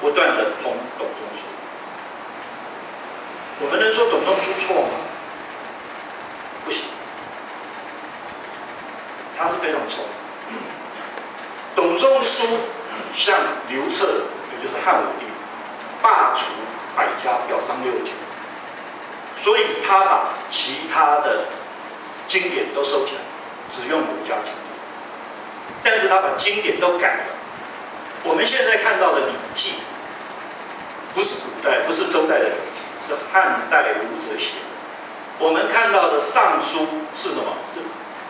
不断的通董仲舒。我们能说董仲舒错吗？不行，他是非常错。董仲舒向刘彻，也就是汉武帝，罢黜百家，表彰六经，所以他把其他的经典都收起来，只用儒家经典。但是他把经典都改了。我们现在看到的《礼记》，不是古代，不是周代的《》，是汉代儒者写的。我们看到的《尚书》是什么？是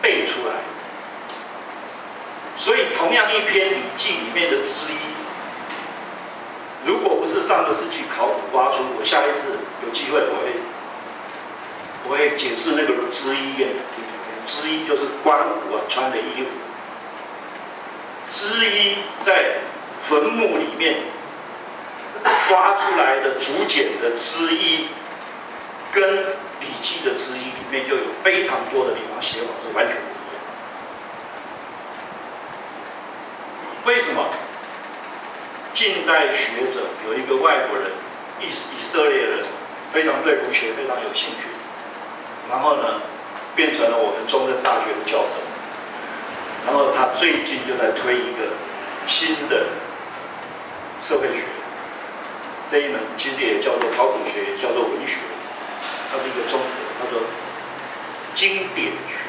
背出来。所以，同样一篇《礼记》里面的知音，如果不是上个世纪考古挖出，我下一次有机会我会我会解释那个知音给你听。知音就是官服啊，穿的衣服。知音在坟墓里面挖出来的竹简的之一，跟《礼记》的之一里面就有非常多的地方写法是完全不一样。为什么近代学者有一个外国人，以以色列人，非常对儒学非常有兴趣，然后呢，变成了我们中正大学的教授，然后他最近就在推一个新的社会学，这一门其实也叫做考古学，也叫做文学，它是一个综合，叫做经典学。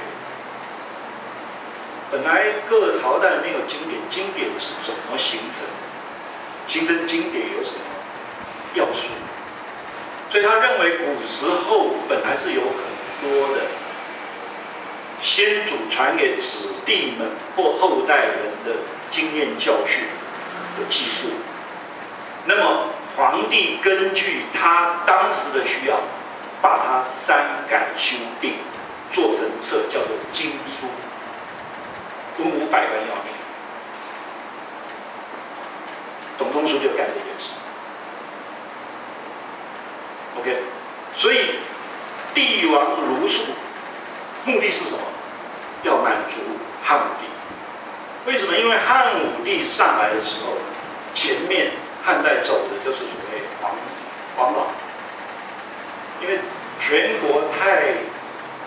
本来各朝代没有经典，经典是怎么形成？形成经典有什么要素？所以他认为古时候本来是有很多的先祖传给子弟们或后代人的经验教训的技术。那么皇帝根据他当时的需要，把它删改修订，做成册，叫做经书。文武百官要命，董仲舒就干这件事。OK，所以帝王儒术目的是什么？要满足汉武帝。为什么？因为汉武帝上来的时候，前面汉代走的就是所谓黄黄老，因为全国太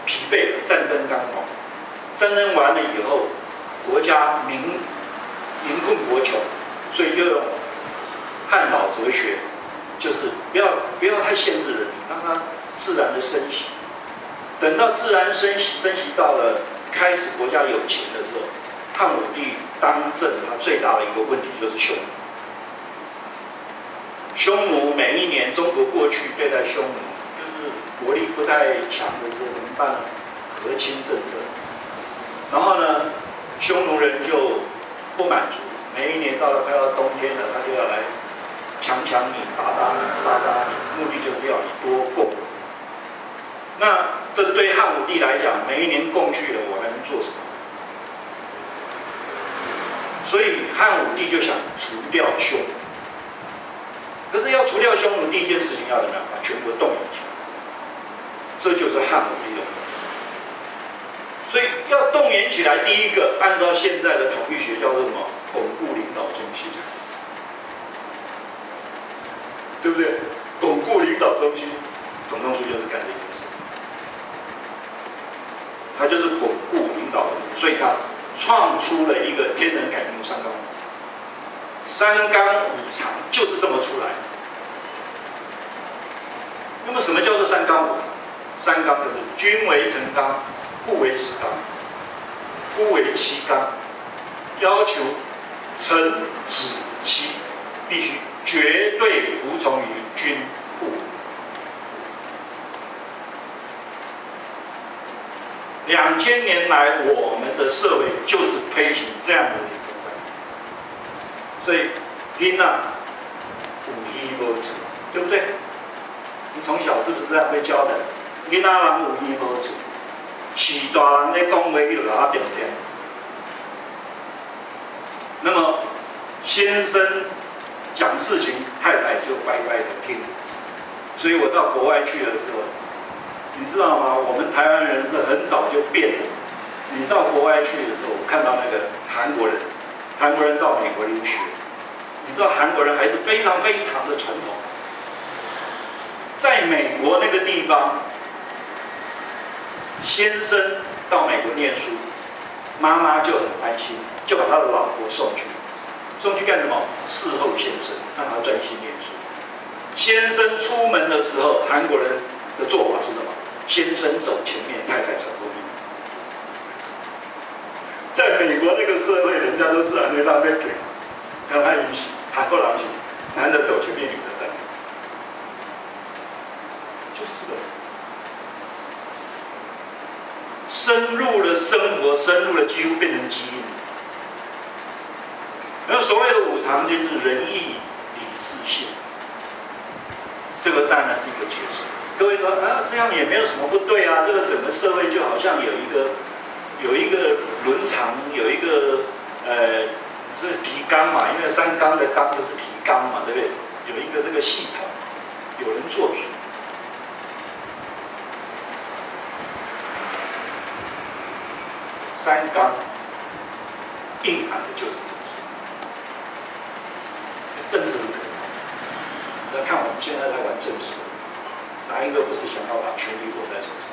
疲惫了，战争刚好，战争完了以后。国家民民困国穷，所以就用汉老哲学，就是不要不要太限制人，让它自然的升息。等到自然升息升息到了开始国家有钱的时候，汉武帝当政，他最大的一个问题就是匈奴。匈奴每一年中国过去对待匈奴，就是国力不太强的时候怎么办呢？和亲政策。然后呢？匈奴人就不满足，每一年到了快要冬天了，他就要来强抢你、打打你、杀杀你，目的就是要你多供。那这对汉武帝来讲，每一年供去了，我还能做什么？所以汉武帝就想除掉匈奴。可是要除掉匈奴，第一件事情要怎么样？把全国动员起来。这就是汉武帝的。所以要动员起来，第一个按照现在的统一学叫做什么？巩固领导中心，对不对？巩固领导中心，董仲舒就是干这件事。他就是巩固领导，所以他创出了一个天人感应三纲。三纲五常就是这么出来。那么什么叫做三纲五常？三纲就是君为臣纲。父为子纲，夫为妻纲，要求臣子妻必须绝对服从于君父。两千年来，我们的社会就是推行这样的一个观念。所以，听呐，五一不子，对不对？你从小是不是这样被教的？听呐，人五一不子。起大人咧讲话，你就啊点。那么先生讲事情，太太就乖乖的听。所以我到国外去的时候，你知道吗？我们台湾人是很早就变了。你到国外去的时候，我看到那个韩国人，韩国人到美国留学，你知道韩国人还是非常非常的传统。在美国那个地方，先生到美国念书，妈妈就很担心，就把他的老婆送去，送去干什么？伺候先生，让他专心念书。先生出门的时候，韩国人的做法是什么？先生走前面，太太走后面。在美国那个社会，人家都是啊，那那边给，让他允许，韩国人行，男的走前面，女的在，就是这个。深入了生活，深入了几乎变成基因。那所谓的五常就是仁义礼智信，这个当然是一个解释。各位说啊，这样也没有什么不对啊。这个整个社会就好像有一个有一个伦常，有一个呃是提纲嘛，因为三纲的纲就是提纲嘛，对不对？有一个这个系统，有人做主。三纲硬含的就是政治，政治很可怕。要看我们现在在玩政治，哪一个不是想要把权力握在手上？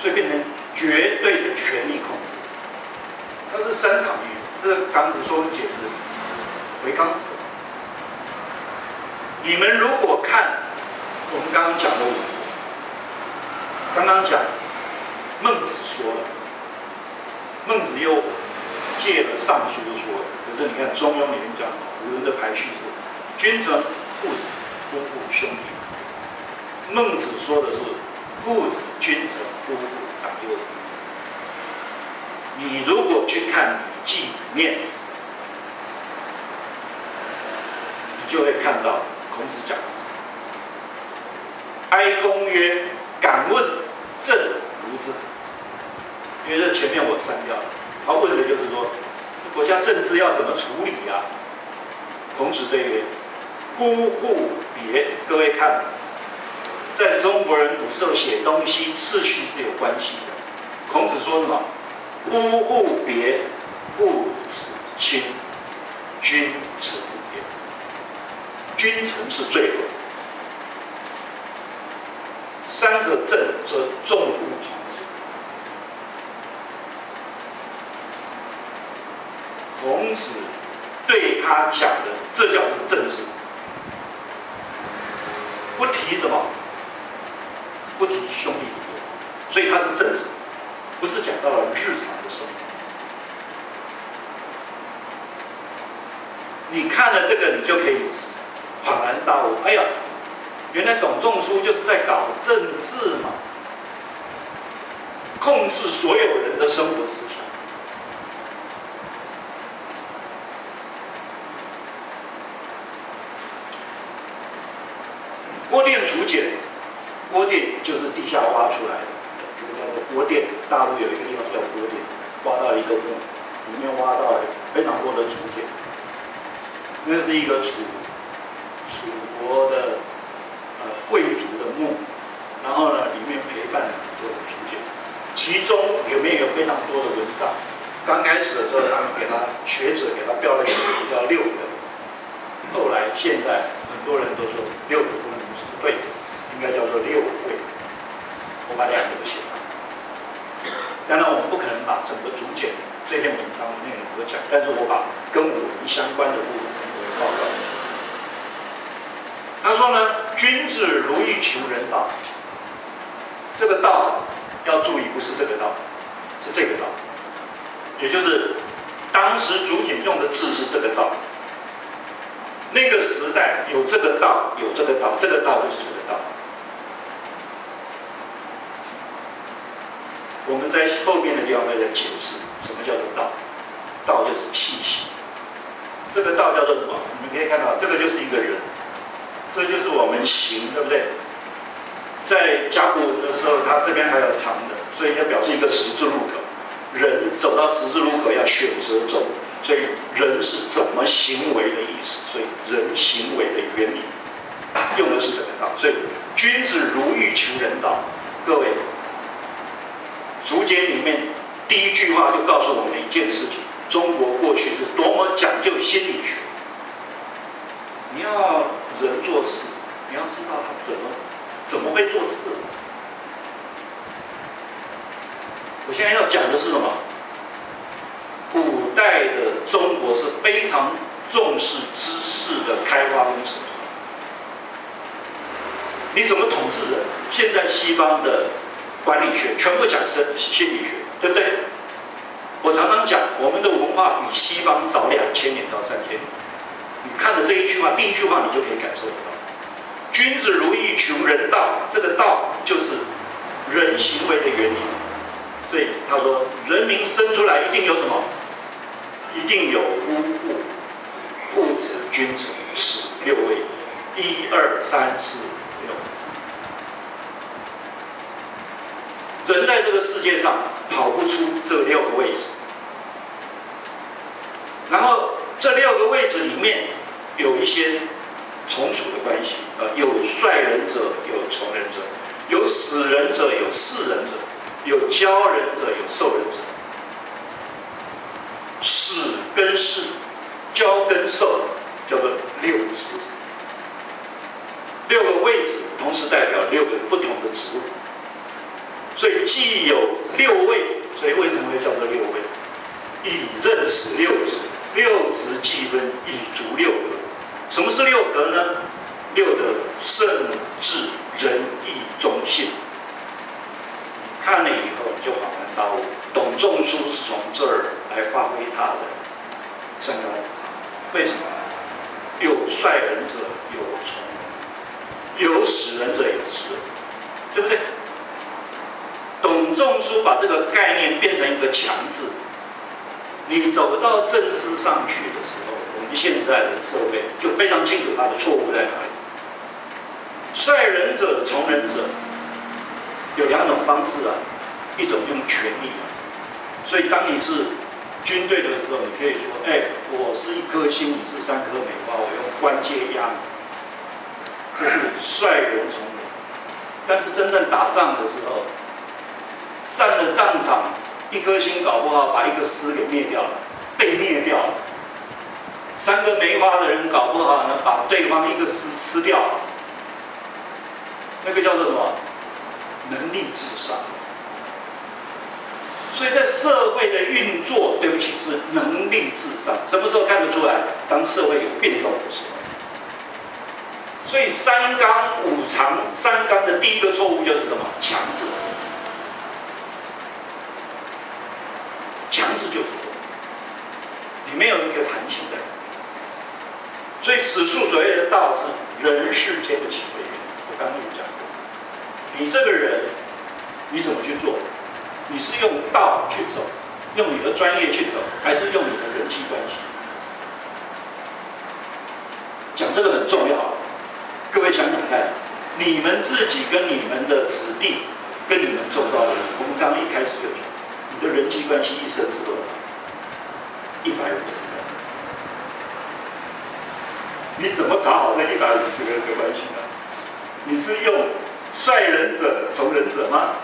所以变成绝对的权力控制。它是三场雨，这个刚子说解释为刚子。你们如果看我们刚刚讲的，刚刚讲孟子说了。孟子又借了《尚书》说，可是你看《中庸》里面讲，古人的排序是君臣、父子、夫妇、兄弟。孟子说的是父子、君臣、夫妇、长幼。你如果去看《礼记》里面，你就会看到孔子讲：“哀公曰：‘敢问政如之。’”因为这前面我删掉了，他问的就是说，国家政治要怎么处理呀？孔子对曰：“夫户别。”各位看，在中国人古时候写东西次序是有关系的。孔子说什么？夫户别，父子亲，君臣也。君臣是最后，三者正则众物从。孔子对他讲的，这叫做政治，不提什么，不提兄弟，所以他是政治，不是讲到了日常的生活。你看了这个，你就可以恍然大悟。哎呀，原来董仲舒就是在搞政治嘛，控制所有人的生活思想。锅店竹简，锅店就是地下挖出来的，一个叫做锅店。大陆有一个地方叫锅店，挖到一个墓，里面挖到了非常多的竹简。这是一个楚国的呃贵族的墓，然后呢，里面陪伴很多的竹简，其中里面有非常多的文章。刚开始的时候，他们给他学者给他标了一个名叫六个，后来现在很多人都说六个不能。对，应该叫做六位。我把两个都写上。当然，我们不可能把整个竹简这篇文章的内容都讲，但是我把跟我们相关的部分报告一下。他说呢，君子如欲求人道，这个道要注意，不是这个道，是这个道，也就是当时竹简用的字是这个道。那个时代有这个道，有这个道，这个道就是这个道。我们在后解释什么叫做道，道就是气息。这个道叫做什么？你们可以看到，这个就是一个人，这就是我们行，对不对？在甲骨文的时候，它这边还有长的，所以要表示一个十字路口。人走到十字路口要选择走。所以人是怎么行为的意思，所以人行为的原理用的是这个道。所以君子如欲求人道，各位，竹简里面第一句话就告诉我们一件事情：中国过去是多么讲究心理学。你要人做事，你要知道他怎么怎么会做事。我现在要讲的是什么？古代的中国是非常重视知识的开发跟成。你怎么统治人？现在西方的管理学全部讲生心理学，对不对？我常常讲，我们的文化比西方早两千年到三千年。你看了这一句话，第一句话你就可以感受得到：君子如意，穷人道。这个道就是人行为的原理。所以他说，人民生出来一定有什么？一定有夫妇、父子、君臣、史六位，一二三四六。人在这个世界上跑不出这六个位置，然后这六个位置里面有一些从属的关系，呃，有率人者，有从人者，有使人者，有事人者，有教人者，有受人者。使跟事，教跟受，叫做六职。六个位置同时代表六个不同的职务，所以既有六位，所以为什么会叫做六位？以任使六职，六职计分，以足六德。什么是六德呢？六德：圣、智、仁、义、忠、信。看了以后就恍然大悟。董仲舒是从这儿来发挥他的三纲五常，为什么？有率人者有从，有使人者有事，对不对？董仲舒把这个概念变成一个强制，你走到政治上去的时候，我们现在的社会就非常清楚他的错误在哪里。率人者从人者有两种方式啊，一种用权力。所以，当你是军队的时候，你可以说：“哎，我是一颗星，你是三颗梅花，我用关节压你。”这是率人从人。但是真正打仗的时候，上了战场，一颗心搞不好把一个师给灭掉了，被灭掉了。三个梅花的人搞不好呢，把对方一个师吃掉了。那个叫做什么？能力至上。所以在社会的运作，对不起，是能力至上。什么时候看得出来？当社会有变动的时候。所以三纲五常，三纲的第一个错误就是什么？强制。强制就是错，你没有一个弹性的。所以此处所谓的道是人世间的行为。我刚跟你讲过，你这个人，你怎么去做？你是用道去走，用你的专业去走，还是用你的人际关系？讲这个很重要。各位想想看，你们自己跟你们的子弟，跟你们周遭的人，我们刚刚一开始就讲，你的人际关系一生是多少？一百五十个。你怎么搞好这一百五十个人的关系呢？你是用率人者从人者吗？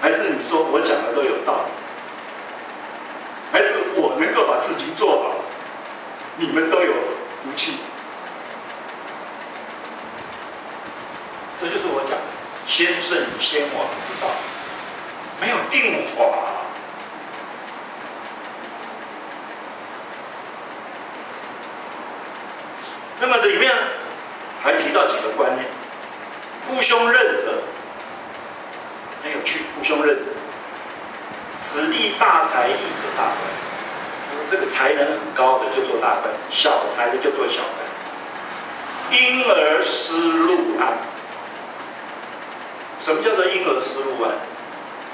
还是你说我讲的都有道理，还是我能够把事情做好，你们都有福气。这就是我讲的先圣先王之道，没有定法。那么里面还提到几个观念：父兄任者。很有趣，父兄认者，子弟大才，义者大官。这个才能很高的就做大官，小才的就做小官。婴儿思路安，什么叫做婴儿思路安？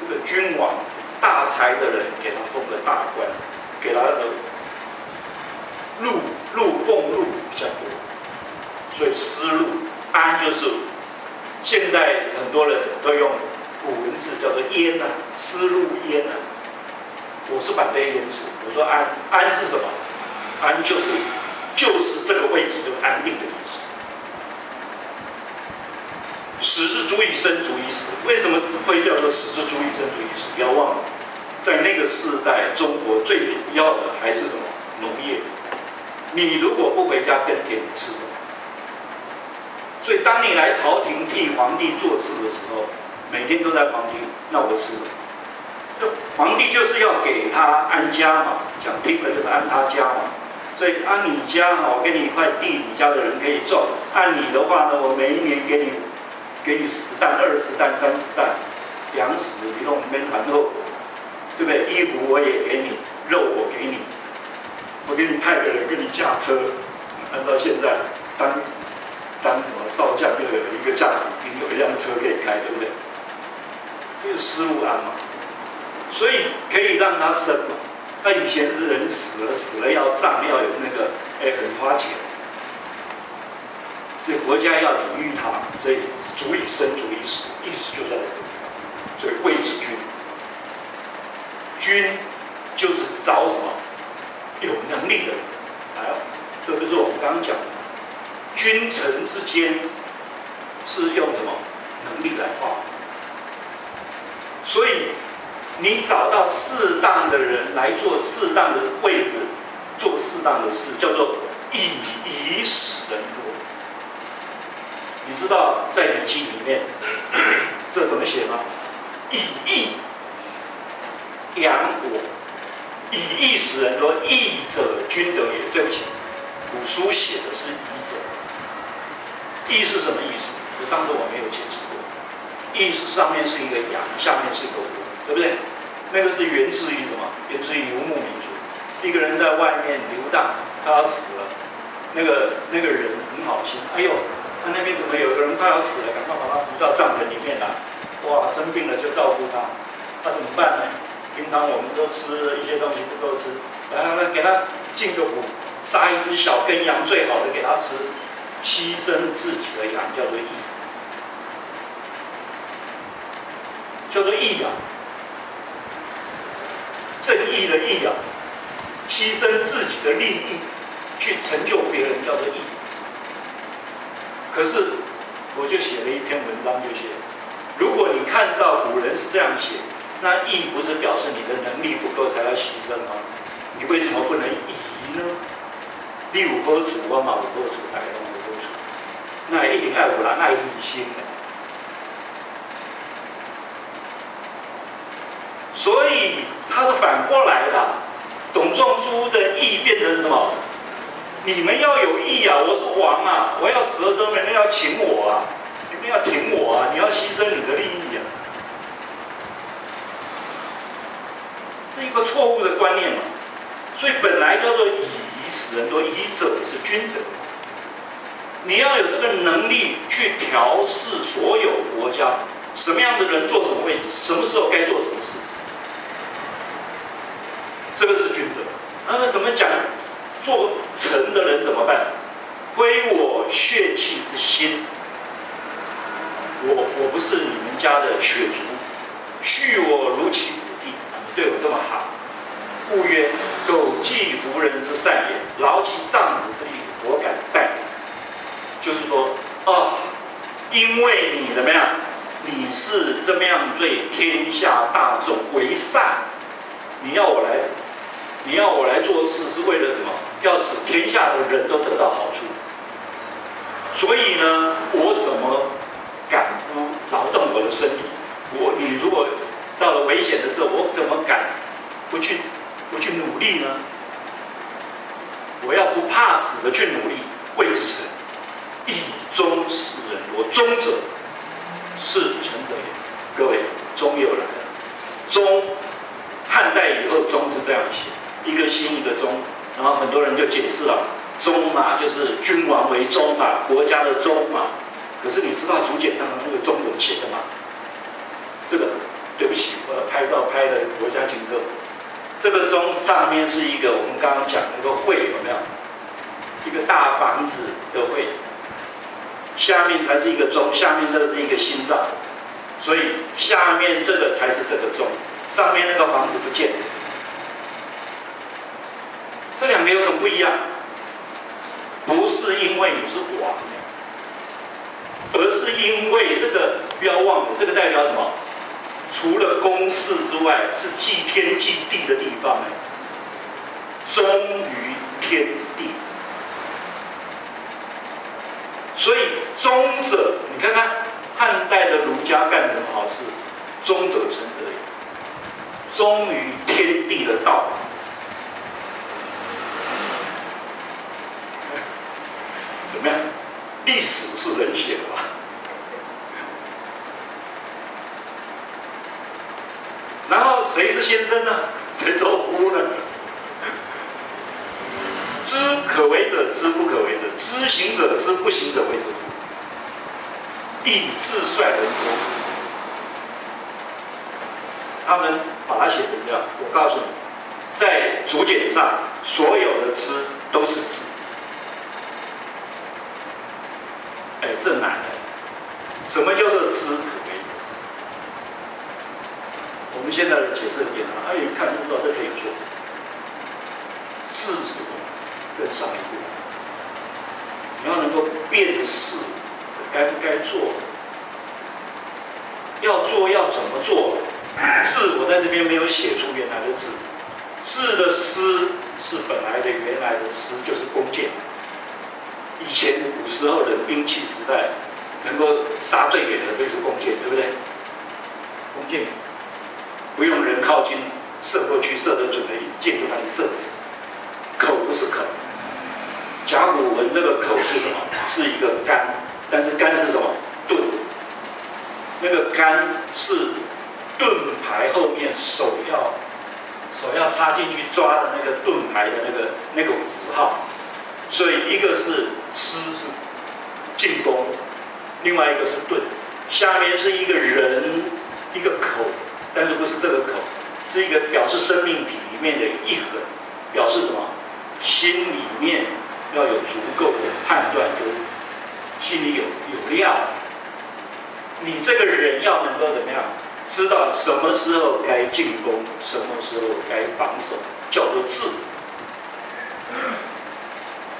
这个君王大才的人给他封个大官，给他的禄禄俸禄比较多，所以思路安就是现在很多人都用。古文字叫做焉呐，思路焉呐。我是反对焉字，我说安安是什么？安就是就是这个位置就安定的意思。死之足以生，足以死。为什么会叫做死之足以生，足以死？不要忘了，在那个时代，中国最主要的还是什么？农业。你如果不回家耕田，你吃什么？所以当你来朝廷替皇帝做事的时候，每天都在皇帝，那我吃什么？皇帝就是要给他安家嘛，讲听了就是安他家嘛。所以按你家哈，我给你一块地，你家的人可以种。按你的话呢，我每一年给你给你十担、二十担、三十担粮食，你弄没团后，对不对？衣服我也给你，肉我给你，我给你派个人给你驾车。按照现在当当什么少将，就有一个驾驶兵，有一辆车可以开，对不对？这个思路安嘛，所以可以让他生嘛。那以前是人死了，死了要葬，要有那个，哎，很花钱，所以国家要礼遇他，所以足以生，足以死，意思就在这个地方。所以位之君，君就是找什么有能力的人来，这就是我们刚刚讲的，君臣之间是用什么能力来划，所以。你找到适当的人来做适当的位置，做适当的事，叫做以以使人多。你知道在《礼记》里面 是怎么写吗？以义养我，以义使人多，义者君德也。对不起，古书写的是义者。义是什么意思？上次我没有解释过。义是上面是一个阳，下面是一个我。对不对？那个是源自于什么？源自于游牧民族。一个人在外面游荡，他要死了，那个那个人很好心，哎呦，他那边怎么有个人快要死了？赶快把他扶到帐篷里面来。哇，生病了就照顾他。那怎么办呢？平常我们都吃一些东西不够吃，来来来，给他进个补，杀一只小根羊，最好的给他吃，牺牲自己的羊叫做义，叫做义啊。正义的义啊，牺牲自己的利益去成就别人，叫做义。可是，我就写了一篇文章，就写：如果你看到古人是这样写，那义不是表示你的能力不够才要牺牲吗？你为什么不能义呢？你有何处我嘛有何处，大家都有何处，那一定爱有人爱义心的。所以。他是反过来的，董仲舒的义变成什么？你们要有义啊！我是王啊！我要死的时候，你们要请我啊！你们要挺我啊！你要牺牲你的利益啊！是一个错误的观念嘛？所以本来叫做以使人多，以者是君德。你要有这个能力去调试所有国家，什么样的人坐什么位置，什么时候该做什么事。这个是君德，那么怎么讲？做臣的人怎么办？归我血气之心。我我不是你们家的血族，恤我如其子弟。对我这么好，故曰：苟济无人之善也，劳其丈夫之力，我敢待。就是说，哦，因为你怎么样？你是这么样对天下大众为善，你要我来。你要我来做事是为了什么？要使天下的人都得到好处。所以呢，我怎么敢不劳动我的身体？我你如果到了危险的时候，我怎么敢不去不去努力呢？我要不怕死的去努力，为之臣，以忠死。忠者是臣德也。各位，忠又来了。忠，汉代以后忠是这样写。一个心一个忠，然后很多人就解释了，忠嘛就是君王为忠嘛，国家的忠嘛。可是你知道竹简当中那个忠怎么写的吗？这个对不起，我拍照拍的国家警政，这个忠上面是一个我们刚刚讲那个会有没有？一个大房子的会，下面才是一个忠，下面这是一个心脏，所以下面这个才是这个忠，上面那个房子不见。这两个有什么不一样？不是因为你是王，而是因为这个不要忘了，这个代表什么？除了公事之外，是祭天祭地的地方忠于天地。所以忠者，你看看汉代的儒家干什么好事？忠者生德也，忠于天地的道。怎么样？历史是人写的吧？然后谁是先生呢？谁做夫呢？知可为者知不可为者，知行者知不行者为者。以智率人多，他们把它写成这样。我告诉你，在竹简上所有的知都是智。哎，这难了。什么叫做知可为？我们现在的解释很简单，哎看不知道这可以做。智是什更？上一步，你要能够辨识该不该做，要做要怎么做？字我在这边没有写出原来的字，字的诗是本来的原来的诗就是弓箭。以前古时候的兵器时代，能够杀最远的就是弓箭，对不对？弓箭不用人靠近，射过去射得准的，一箭就把你射死。口不是口。甲骨文这个口是什么？是一个杆，但是杆是什么？盾。那个杆是盾牌后面手要手要插进去抓的那个盾牌的那个那个符号。所以一个是吃是进攻，另外一个是盾。下面是一个人一个口，但是不是这个口，是一个表示生命体里面的一横，表示什么？心里面。要有足够的判断，有心里有有量。你这个人要能够怎么样？知道什么时候该进攻，什么时候该防守，叫做智。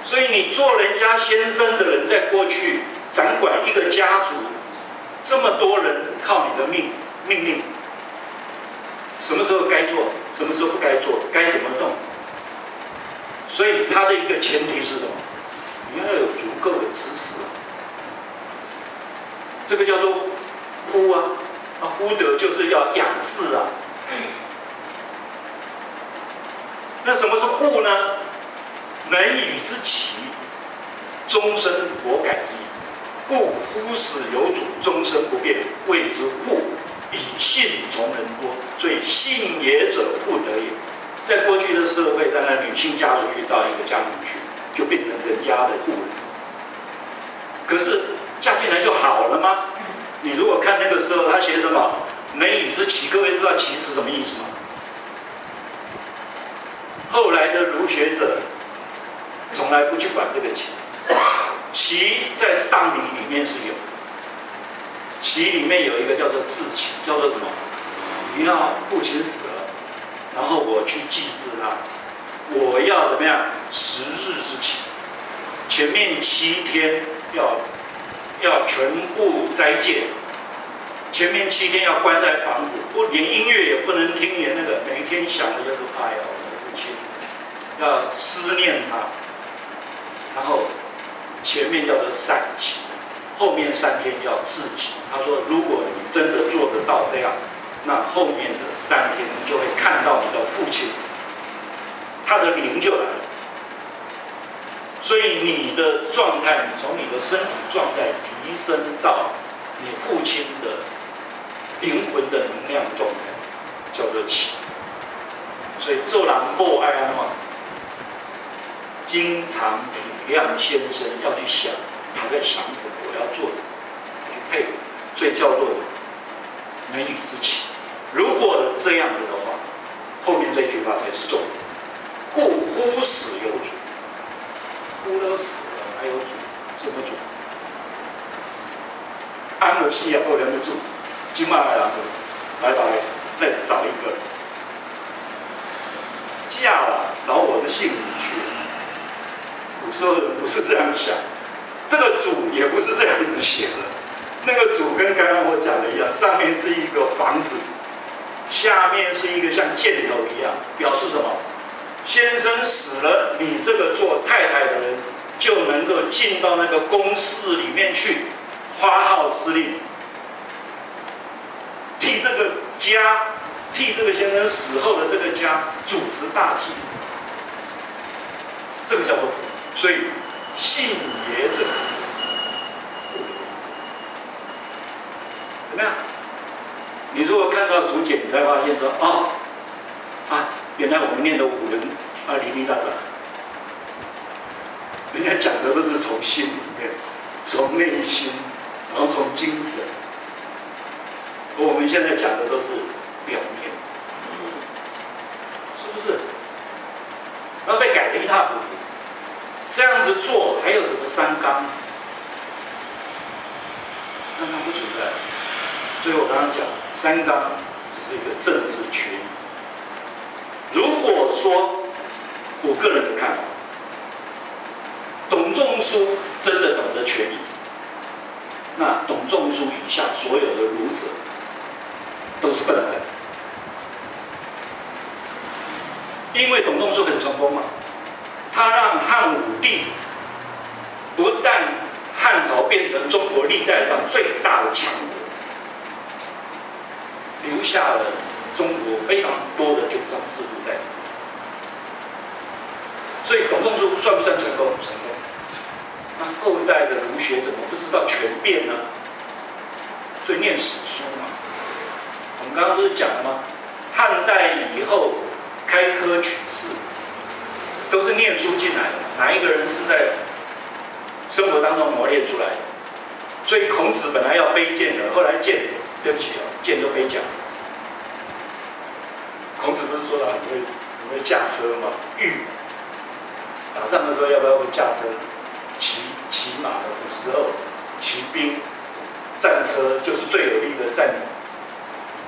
所以你做人家先生的人，在过去掌管一个家族，这么多人靠你的命命令，什么时候该做，什么时候不该做，该怎么动？所以它的一个前提是什么？你要有足够的知识，这个叫做呼啊，啊呼德就是要养志啊。那什么是护呢？能与之齐，终身我改之。故夫死有主，终身不变，谓之护。以信从人多，所以信也者，护得也。在过去的社会，当然女性嫁出去到一个家庭去，就变成人家的妇人。可是嫁进来就好了吗？你如果看那个时候，他写什么“美以之齐”，各位知道“齐”是什么意思吗？后来的儒学者从来不去管这个“齐”，“齐”在上礼里面是有，“齐”里面有一个叫做“自齐”，叫做什么？你要父亲死了。然后我去祭祀他，我要怎么样？十日之期，前面七天要要全部斋戒，前面七天要关在房子，不连音乐也不能听，连那个每天想的就是哎呀，我的父亲，要思念他。然后前面叫做散期，后面三天叫自期。他说，如果你真的做得到这样。那后面的三天，你就会看到你的父亲，他的灵就来了。所以你的状态，你从你的身体状态提升到你父亲的灵魂的能量状态，叫做起。所以做人莫爱安嘛，经常体谅先生，要去想他在想什么，我要做什么，去配合，所以叫做能与之情。如果这样子的话，后面这句话才是重点。故夫死有主，夫都死了还有主，什么主？安乐西啊，后人的主，金马来了，来来，再找一个，嫁了找我的姓名去。古时候人不是这样想，这个主也不是这样子写的。那个主跟刚刚我讲的一样，上面是一个房子。下面是一个像箭头一样，表示什么？先生死了，你这个做太太的人就能够进到那个宫室里面去，发号施令，替这个家，替这个先生死后的这个家主持大计。这个叫做所以信爷者，怎么样？你如果看到竹简，你才发现说，哦，啊，原来我们念的古人啊，零零杂杂，人家讲的都是从心里面，从内心，然后从精神，我们现在讲的都是表面，是不是？然后被改的一塌糊涂。这样子做还有什么三纲？三纲不存在。所以我刚刚讲三纲只是一个政治权益。如果说我个人的看法，董仲舒真的懂得权益，那董仲舒以下所有的儒者都是笨蛋，因为董仲舒很成功嘛。他让汉武帝不但汉朝变成中国历代上最大的强国，留下了中国非常多的典章制度在里面。所以董仲舒算不算成功？成功。那后代的儒学怎么不知道全变呢？所以念史书嘛。我们刚刚不是讲了吗？汉代以后开科取士。都是念书进来的，哪一个人是在生活当中磨练出来的？所以孔子本来要卑贱的，后来贱，对不起哦，剑都背甲。孔子不是说了很会很会驾车吗？御打仗的时候要不要会驾车？骑骑马的古时候，骑兵战车就是最有力的战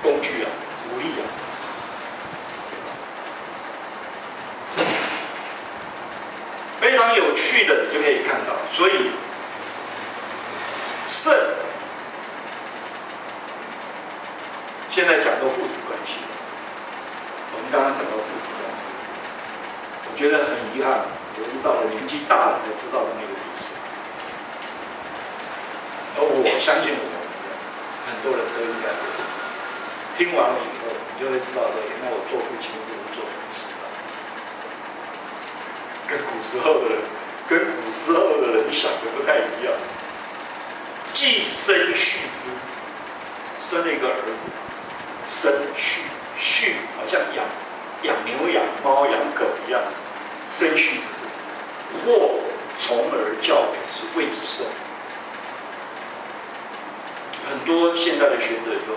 工具啊，武力啊。非常有趣的，你就可以看到，所以肾现在讲到父子关系，我们刚刚讲到父子关系，我觉得很遗憾，我是到了年纪大了才知道的那个意思。而我相信我们很多人都应该听完了以后，你就会知道说，原来我做父亲是做的事。跟古时候的人，跟古时候的人想的不太一样。既生续之，生了一个儿子，生畜，畜好像养养牛、养猫、养狗一样，生畜之是或从而教给是谓之生。很多现在的学者说，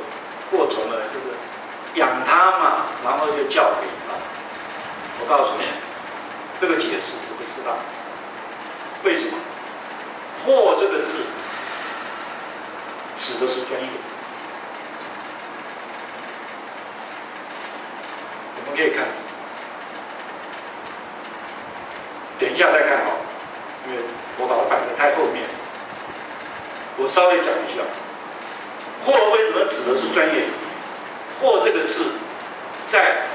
或从而就是养他嘛，然后就教给他。我告诉你。这个解释是不适当？为什么？“或”这个字指的是专业。我们可以看，等一下再看好，因为我把它摆的太后面。我稍微讲一下，“或”为什么指的是专业？“或”这个字在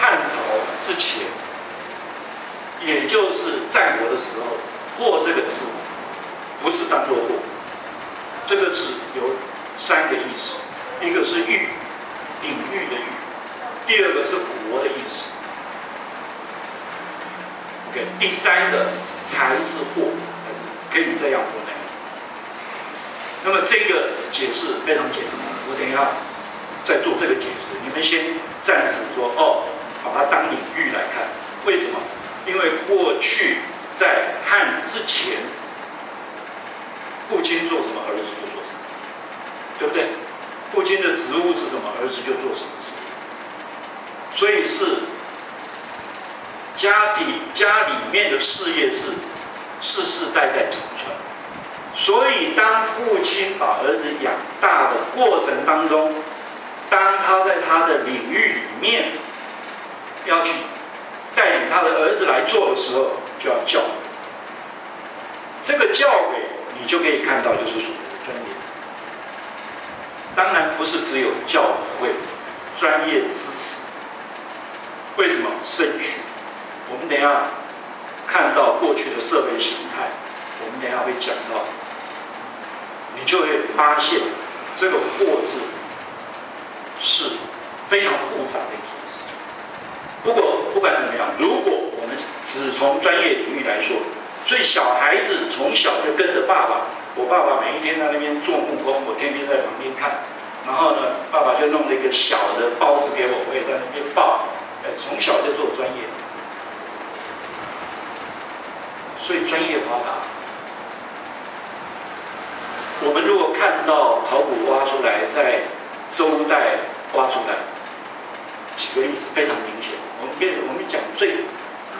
汉朝之前。也就是战国的时候，“或”这个字不是当做“或”，这个字有三个意思：一个是域，领域的域；第二个是国的意思；OK，第三个才是“或”，可以这样或那样。那么这个解释非常简单，我等一下再做这个解释。你们先暂时说哦，把它当领域来看，为什么？因为过去在汉之前，父亲做什么，儿子就做什么，对不对？父亲的职务是什么，儿子就做什么。所以是家底家里面的事业是世世代代承传。所以当父亲把儿子养大的过程当中，当他在他的领域里面要去。带领他的儿子来做的时候，就要教。这个教诲，你就可以看到，就是所谓的专业。当然不是只有教会专业知识。为什么？升学？我们等下看到过去的社会形态，我们等下会讲到，你就会发现这个“货”字是非常复杂的一件事。不过不管怎么样，如果我们只从专业领域来说，所以小孩子从小就跟着爸爸，我爸爸每一天在那边做木工，我天天在旁边看。然后呢，爸爸就弄了一个小的包子给我，我也在那边抱。哎，从小就做专业，所以专业发达。我们如果看到考古挖出来，在周代挖出来，几个例子非常明显。我们跟我们讲最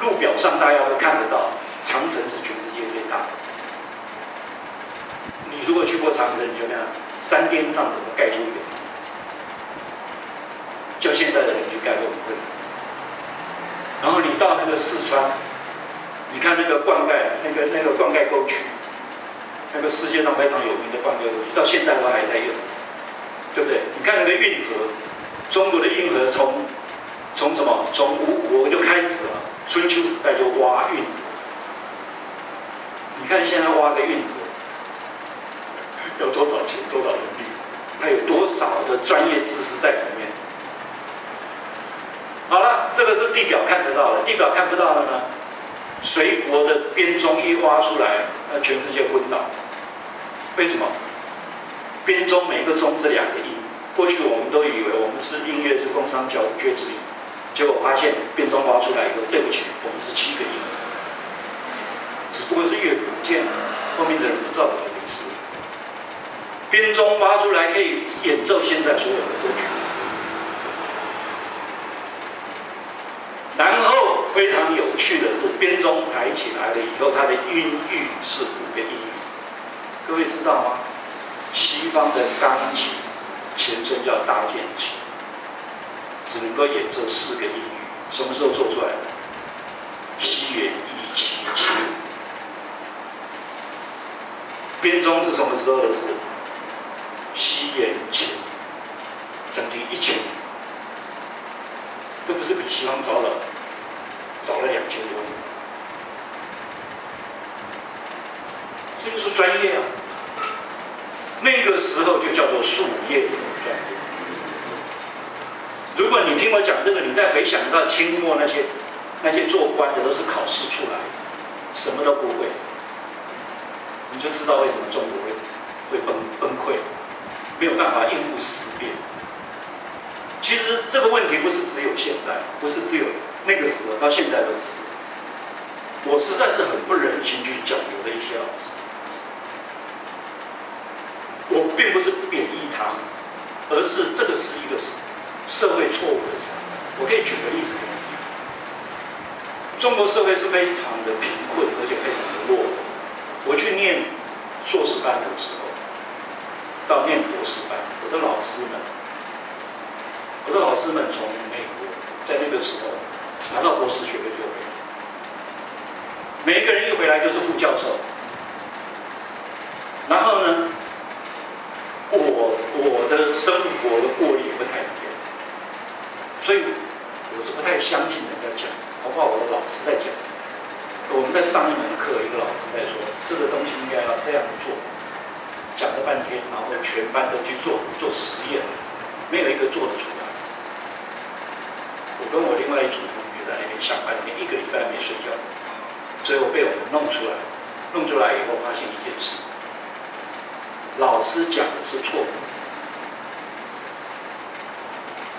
路表上大家都看得到，长城是全世界最大的。你如果去过长城，你就看山巅上怎么盖出一个城，叫现在的人去盖都很困难。然后你到那个四川，你看那个灌溉，那个那个灌溉沟渠，那个世界上非常有名的灌溉沟渠，到现在都还在用，对不对？你看那个运河，中国的运河从从什么？从吴国就开始了，春秋时代就挖运河。你看现在挖个运河，要多少钱？多少人力？它有多少的专业知识在里面？好了，这个是地表看得到的，地表看不到的呢？隋国的编钟一挖出来，那全世界昏倒。为什么？编钟每个钟是两个音，过去我们都以为我们是音乐是工商角绝之音，结果发现编钟挖出来以后，对不起，我们是七个音，只不过是乐谱见，后面的人不知道怎么回事。编钟挖出来可以演奏现在所有的歌曲。然后非常有趣的是，编钟排起来了以后，它的音域是五个音域。各位知道吗？西方的钢琴前身叫大键琴，只能够演奏四个音域。什么时候做出来的？西元一七七五。编钟是什么时候的事？西元前将近一千年。这不是比西方早了，找了两千多年。这就是专业啊！那个时候就叫做术业有专攻。如果你听我讲这个，你再回想到清末那些那些做官的都是考试出来，什么都不会，你就知道为什么中国会会崩崩溃，没有办法应付时变。其实这个问题不是只有现在，不是只有那个时候，到现在都是。我实在是很不忍心去讲我的一些老师，我并不是贬义他们，而是这个是一个社会错误的产物。我可以举个例子给你：中国社会是非常的贫困，而且非常的落后。我去念硕士班的时候，到念博士班，我的老师们。我的老师们从美国，在那个时候拿到博士学位就回来，每一个人一回来就是副教授。然后呢，我我的生活的过也不太一样，所以我是不太相信人家讲，包括我的老师在讲。我们在上一门课，一个老师在说这个东西应该要这样做，讲了半天，然后全班都去做做实验，没有一个做得出来。我跟我另外一组在那边上班，那边一个礼拜没睡觉，最后被我们弄出来。弄出来以后，发现一件事：老师讲的是错，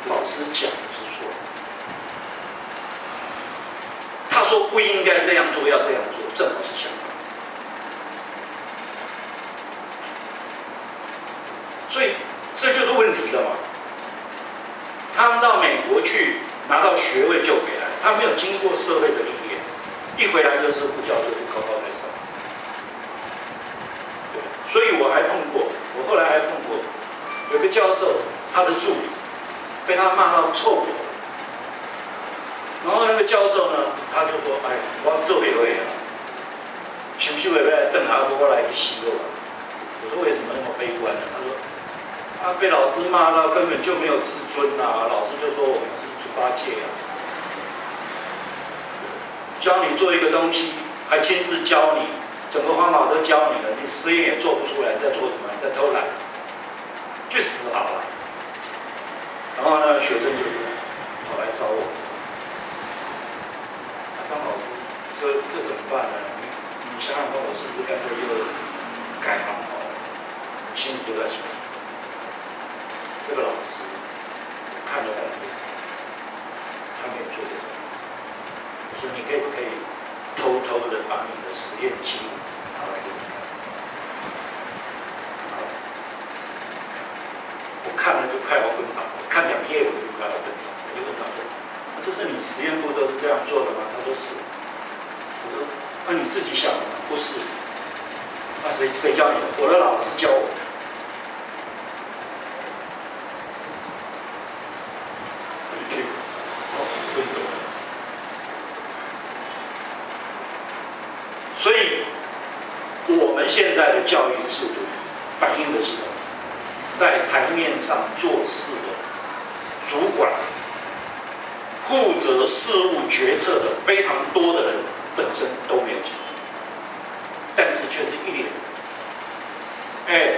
老师讲的是错。他说不应该这样做，要这样做，正好是相反。所以这就是问题了嘛。他们到美国去。拿到学位就回来，他没有经过社会的历练，一回来就是副教授就高高在上。对，所以我还碰过，我后来还碰过，有个教授，他的助理被他骂到臭头，然后那个教授呢，他就说：“哎，我做委员啊，休息委员等阿波来去洗我。”我说：“为什么那么悲观呢？”他说。他被老师骂到根本就没有自尊呐！老师就说我们是猪八戒啊，教你做一个东西，还亲自教你，整个方法都教你了，你实验也做不出来，你在做什么？你在偷懒，去死好了。然后呢，学生就跑来找我，那张老师，这这怎么办呢？你你想想看，我是不是干脆就改行好了？心里就在想，这个老师看了半天，他没有做过。说你可以不可以偷偷的把你的实验记录拿来给我看？了就快要昏倒，看两页我就快要昏倒，我就问他说：“那这是你实验步骤是这样做的吗？”他说是。我说：“那你自己想的吗？”不是。那谁谁教你的？我的老师教我的。所以，我们现在的教育制度反映的是什么？在台面上做事的主管、负责事务决策的非常多的人，本身都没有钱，但是却是一脸，哎，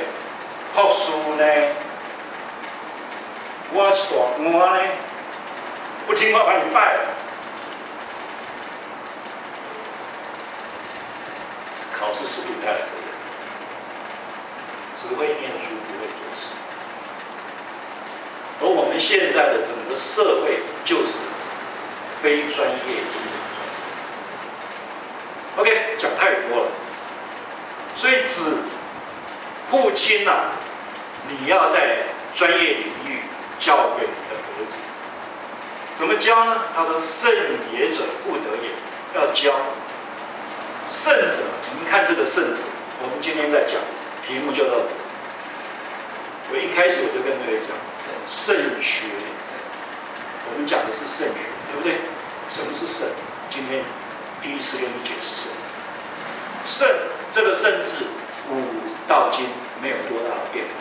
好书呢，我是大官呢，不听话把你败了。考试制度带来的，只会念书不会做事，而我们现在的整个社会就是非专业。OK，讲太多了，所以指父亲呐，你要在专业领域教给你的儿子，怎么教呢？他说：“圣也者，不得也。”要教。圣者，你们看这个圣者，我们今天在讲题目叫做，我一开始我就跟各位讲，圣学，我们讲的是圣学，对不对？什么是圣？今天第一次跟你解释圣。圣这个圣字，古到今没有多大的变化。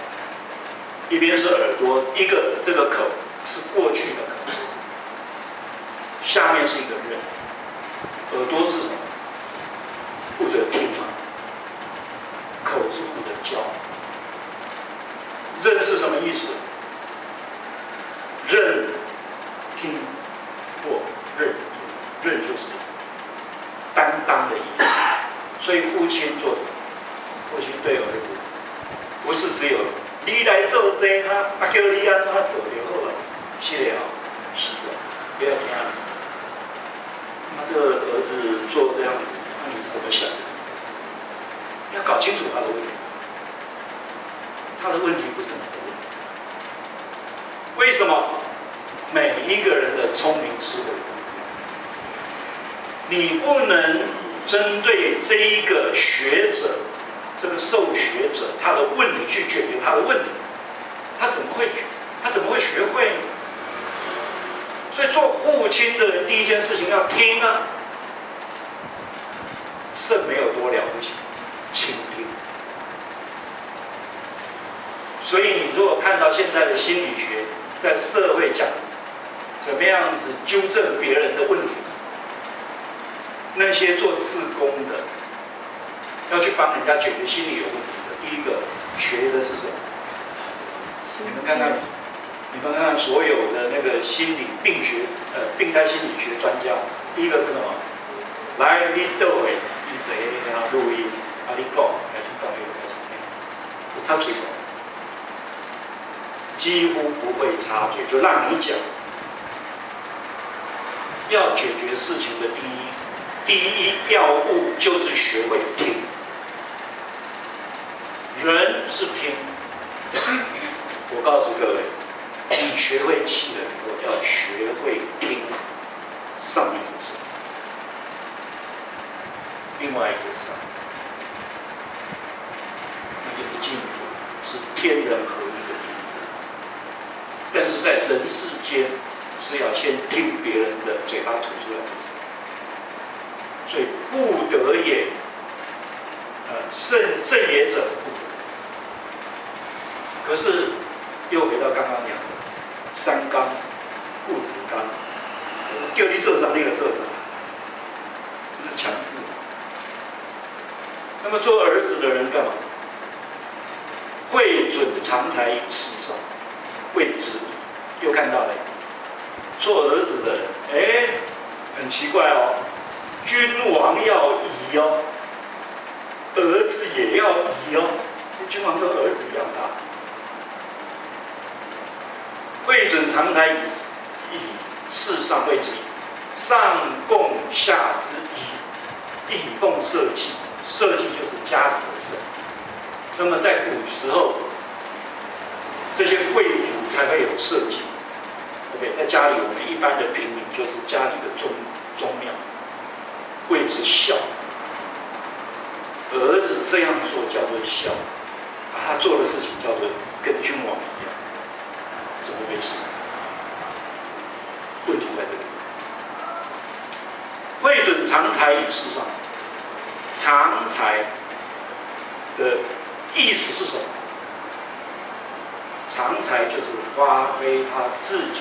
一边是耳朵，一个这个口是过去的口，下面是一个人，耳朵是什么？负责听嘛，口是负责教。认是什么意思？认听或任任就是担当的意思。所以父亲做，父亲对儿子不是只有你来做这哈，啊叫你安他做就好了，是的啊，是的，不要听。他这个儿子做这样子。那你是怎么想的？要搞清楚他的问题。他的问题不是你的问题。为什么？每一个人的聪明智慧，你不能针对这一个学者、这个受学者他的问题去解决他的问题，他怎么会他怎么会学会呢？所以做父亲的人，第一件事情要听啊。圣没有多了不起，倾听。所以你如果看到现在的心理学在社会讲怎么样子纠正别人的问题，那些做自工的要去帮人家解决心理有问题的，第一个学的是什么？你们看看，你们看看所有的那个心理病学呃病态心理学专家，第一个是什么？来，你倒位。坐然后录音，啊，你讲，开始讲，又开始听，不插嘴，几乎不会插嘴，就让你讲。要解决事情的第一第一要务就是学会听。人是听，我告诉各位，你学会气了以后，要学会听上面的声。另外一个是，那就是进步，是天人合一的进步。但是在人世间，是要先听别人的嘴巴吐出来的。所以不得也，呃，圣圣也者不得。可是又回到刚刚讲的三纲，固执纲，叫你做啥你就做啥，这是强制。那么做儿子的人干嘛？会准常才以事上，谓之。又看到了，做儿子的，哎，很奇怪哦，君王要仪哦，儿子也要仪哦，君王跟儿子一样大。位准常才以以世上谓之义，上供下之仪，以奉社稷。社稷就是家里的事。那么在古时候，这些贵族才会有社稷。OK，在家里，我们一般的平民就是家里的宗宗庙，谓之孝。儿子这样做叫做孝，他做的事情叫做跟君王一样，怎么回事？问题在这里。未准常才以世上。常才的意思是什么？常才就是发挥他自己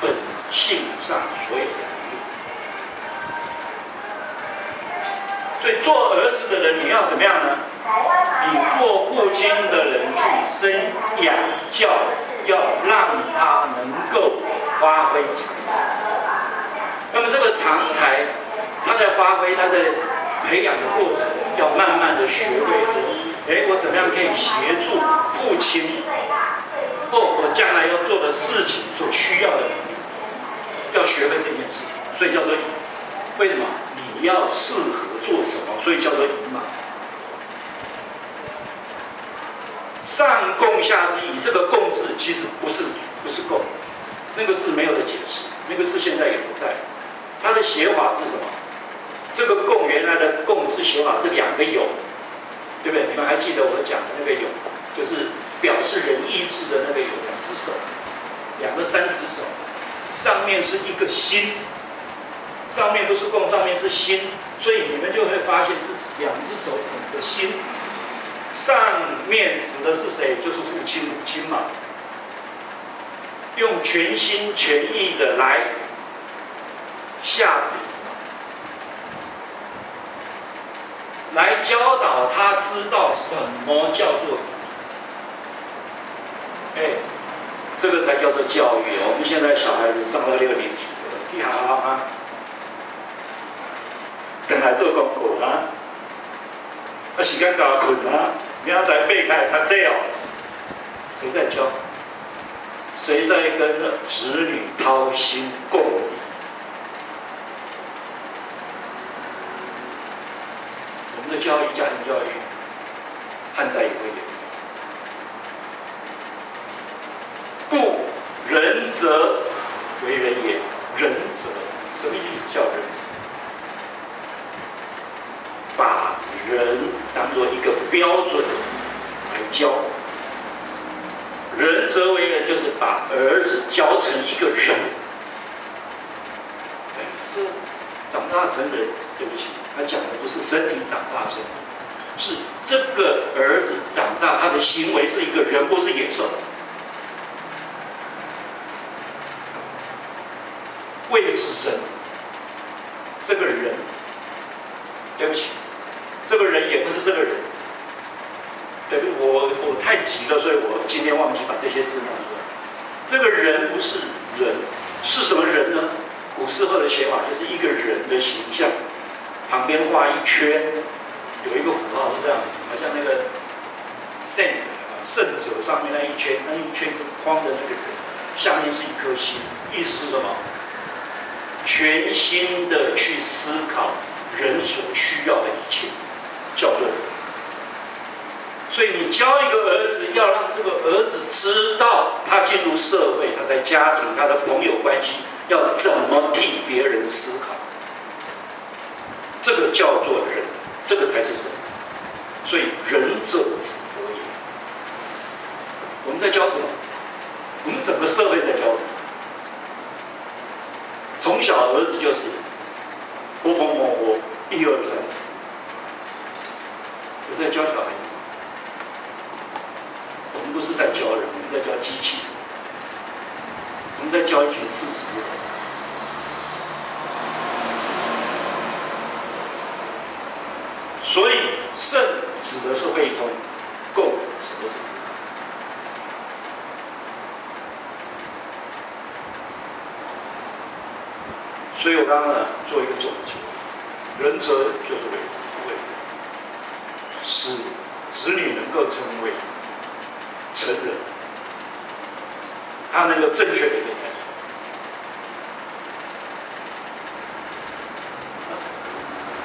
本性上所有的能力。所以做儿子的人，你要怎么样呢？你做父亲的人去生养教，要让他能够发挥长才。那么这个常才，他在发挥他的。培养的过程要慢慢的学会说，哎，我怎么样可以协助父亲，或我将来要做的事情所需要的，要学会这件事，所以叫做为什么你要适合做什么？所以叫做以嘛。上供下之仪，这个供字其实不是不是供，那个字没有的解释，那个字现在也不在，它的写法是什么？这个“供”原来的“供”字写法是两个“有”，对不对？你们还记得我讲的那个“有”，就是表示仁义智的那个“有”，两只手，两个三只手，上面是一个心，上面不是“共”，上面是心，所以你们就会发现是两只手捧着心，上面指的是谁？就是父亲、母亲嘛，用全心全意的来下旨。来教导他知道什么叫做，哎，这个才叫做教育。我们现在小孩子上到六年级，你好啊，等来做功课啊，啊时间搞困啊，明仔载背开他这样，谁在教？谁在跟子女掏心共？的教育，家庭教育，汉代也会有。故仁则为人也，仁则什么意思？叫仁则？把人当做一个标准来教。仁则为人，就是把儿子教成一个人。哎，这长大成人，对不起。他讲的不是身体长大成人，是这个儿子长大，他的行为是一个人，不是野兽。位置真，这个人，对不起，这个人也不是这个人。对不，我我太急了，所以我今天忘记把这些字拿出来。这个人不是人，是什么人呢？古时候的写法就是一个人的形象。旁边画一圈，有一个符号是这样，好像那个圣圣者上面那一圈，那一圈是框的那个人，下面是一颗心，意思是什么？全心的去思考人所需要的一切，叫做。所以你教一个儿子，要让这个儿子知道，他进入社会，他在家庭，他的朋友关系，要怎么替别人思考。这个叫做人，这个才是人，所以仁者子德也。我们在教什么？我们整个社会在教什么？从小儿子就是活活活活，一二三四，我在教小孩。我们不是在教人，我们在教机器，我们在教一群自私。所以，圣指的是会通，共指的是。所以我刚刚呢做一个总结，仁则就是为为使子女能够成为成人，他能够正确的对待，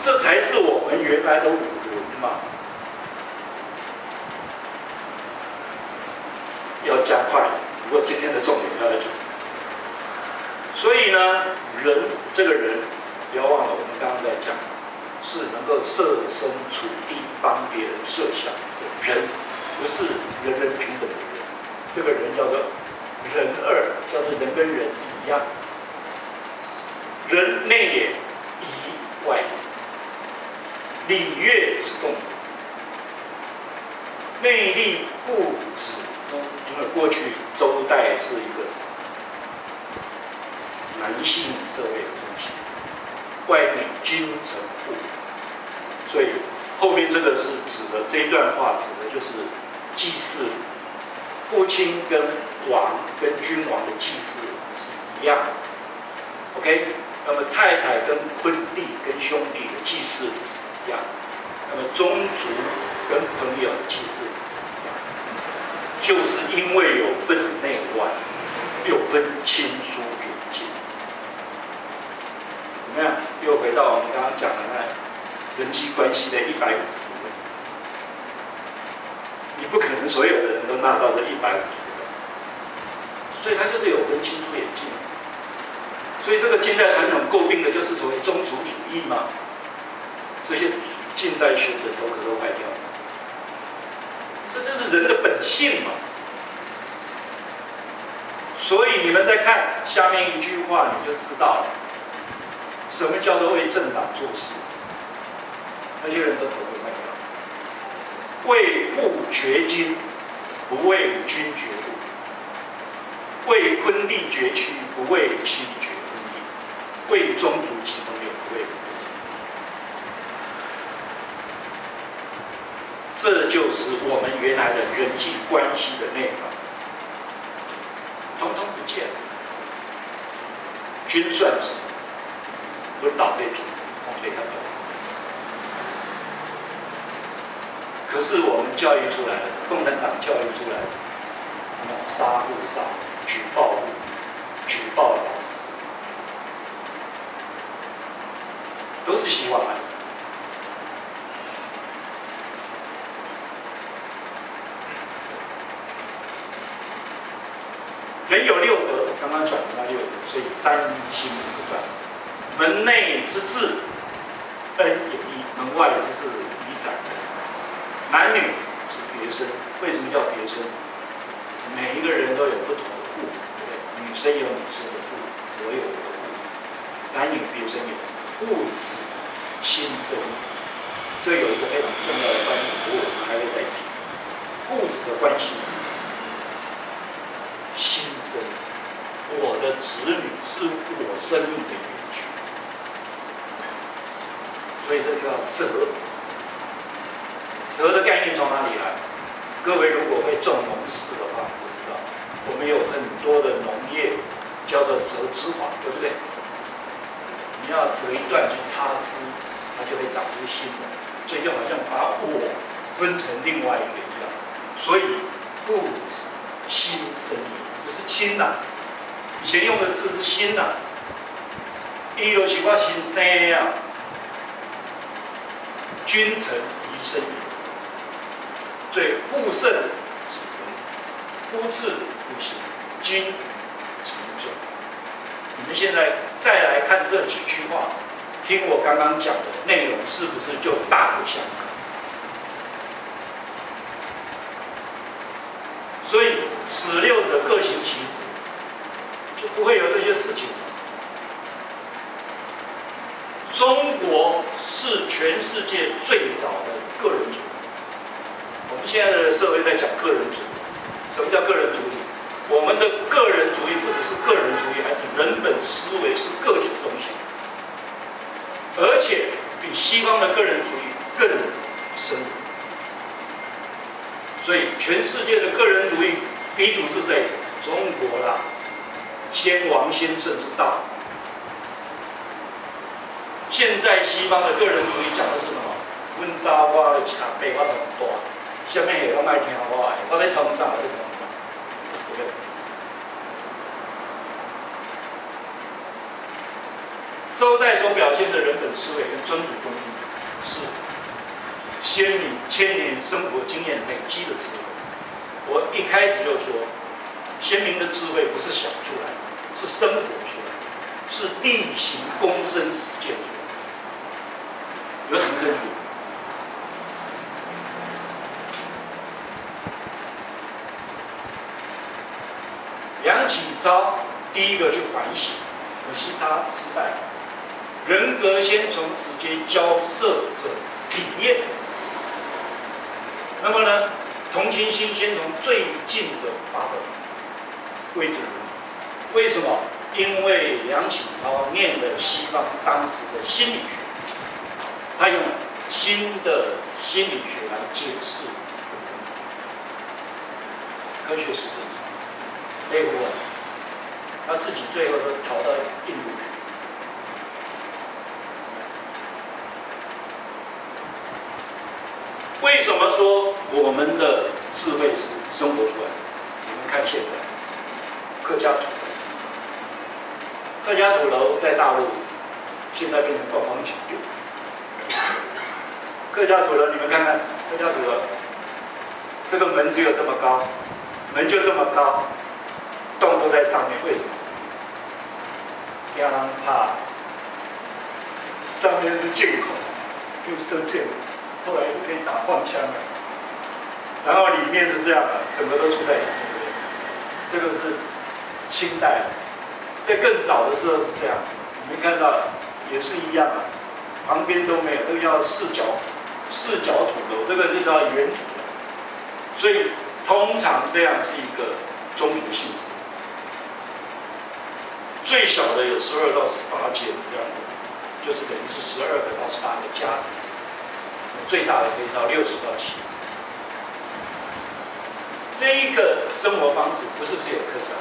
这才是我们原来的五伦嘛。要加快，不过今天的重点要来讲，所以呢，人。这个人，不要忘了，我们刚刚在讲，是能够设身处地帮别人设想的人，不是人人平等的人。这个人叫做人二，叫做人跟人是一样，人内也，以外礼乐是共，内力父子，因为过去周代是一个男性社会。外面君臣父，所以后面这个是指的这一段话，指的就是祭祀父亲跟王跟君王的祭祀是一样的。OK，那么太太跟坤弟跟兄弟的祭祀也是一样，那么宗族跟朋友的祭祀也是一样，就是因为有分内外，有分亲疏怎么样？又回到我们刚刚讲的那人际关系的一百五十个，你不可能所有的人都纳到这一百五十个，所以它就是有分清楚眼镜。所以这个近代传统诟病的就是所谓宗族主义嘛，这些近代学者头壳都坏掉了。这就是人的本性嘛。所以你们再看下面一句话，你就知道了。什么叫做为政党做事？那些人都头都坏掉了。为父绝经，不为君绝路；为坤地绝区，不为妻绝坤地；为宗族集朋友，不为这就是我们原来的人际关系的内容，通通不见了。君算什么？不倒对平，对他们。可是我们教育出来的，共产党教育出来的，杀不杀，举报不举报老师，都是希望啊。人有六德，刚刚讲的那六德，所以三心不断。门内之志，恩有义；门外之志，以载。男女是别生，为什么叫别生？每一个人都有不同的父，对不对？女生有女生的父，我有我的父。男女别生有父子心生，这有一个非常重要的观念，我们还会再提。父子的关系是心生，我的子女是我生命的。所以这叫折，折的概念从哪里来？各位如果会种农事的话，就知道我们有很多的农业叫做折枝法，对不对？你要折一段去插枝，它就会长出新的，所以就好像把我分成另外一个一样。所以父子心生也，不是亲呐。以前用的字是心呐，伊就是我心生啊。君臣宜生也，所以不圣子忠，夫治不行，君臣重。你们现在再来看这几句话，听我刚刚讲的内容，是不是就大不相同？所以此六者各行其职，就不会有这些事情。中国是全世界最早的个人主义。我们现在的社会在讲个人主义。什么叫个人主义？我们的个人主义不只是个人主义，还是人本思维是个体中心，而且比西方的个人主义更深。所以全世界的个人主义鼻祖是谁？中国啦，先王先圣之道。现在西方的个人主义讲的是什么？问大我的吃背我怎么？多？什么？嘢我卖听我的，我在冲啥？我在冲啥？对不对？周代所表现的人本思维跟尊主忠义，是先民千年生活经验累积的智慧。我一开始就说，先民的智慧不是想出来，是生活出来，是例行躬身实践出来。有什么证据？梁启超第一个去反省，可惜他失败了。人格先从直接交涉者体验，那么呢，同情心先从最近者发动。为什么？为什么？因为梁启超念了西方当时的心理学，他用新的心理学来解释科学实证。结果，他自己最后都逃到印度去。为什么说我们的智慧是生活出来？你们看现在，客家土楼，客家土楼在大陆现在变成观光景点。客家土楼，你们看看，客家土楼，这个门只有这么高，门就这么高。洞都在上面，为什么？让人怕。上面是箭口，用射箭，后来是可以打放枪的。然后里面是这样的，整个都住在里面。这个是清代，在更早的时候是这样。你们看到也是一样的，旁边都没有，这个叫四角四角土楼，这个就叫圆土楼。所以通常这样是一个宗族性质。最小的有十二到十八间这样的，就是等于是十二个到十八个家庭。最大的可以到六十到七十。这一个生活方式不是只有客家，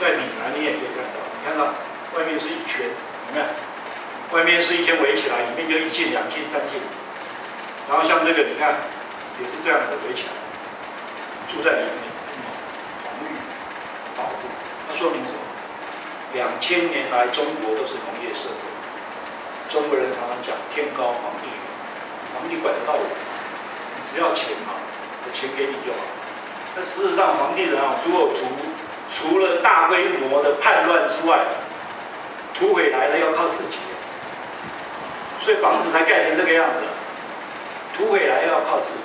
在闽南你也可以看到。你看到外面是一圈，有没有？外面是一圈围起来，里面就一进、两进、三进。然后像这个，你看也是这样的围墙，住在里面，防御、保护。那说明什么？两千年来，中国都是农业社会。中国人常常讲“天高皇帝远”，皇帝管得到我，你只要钱嘛，我钱给你就好。但事实上，皇帝人啊，如果除除了大规模的叛乱之外，土匪来了要靠自己，所以房子才盖成这个样子。土匪来要靠自己，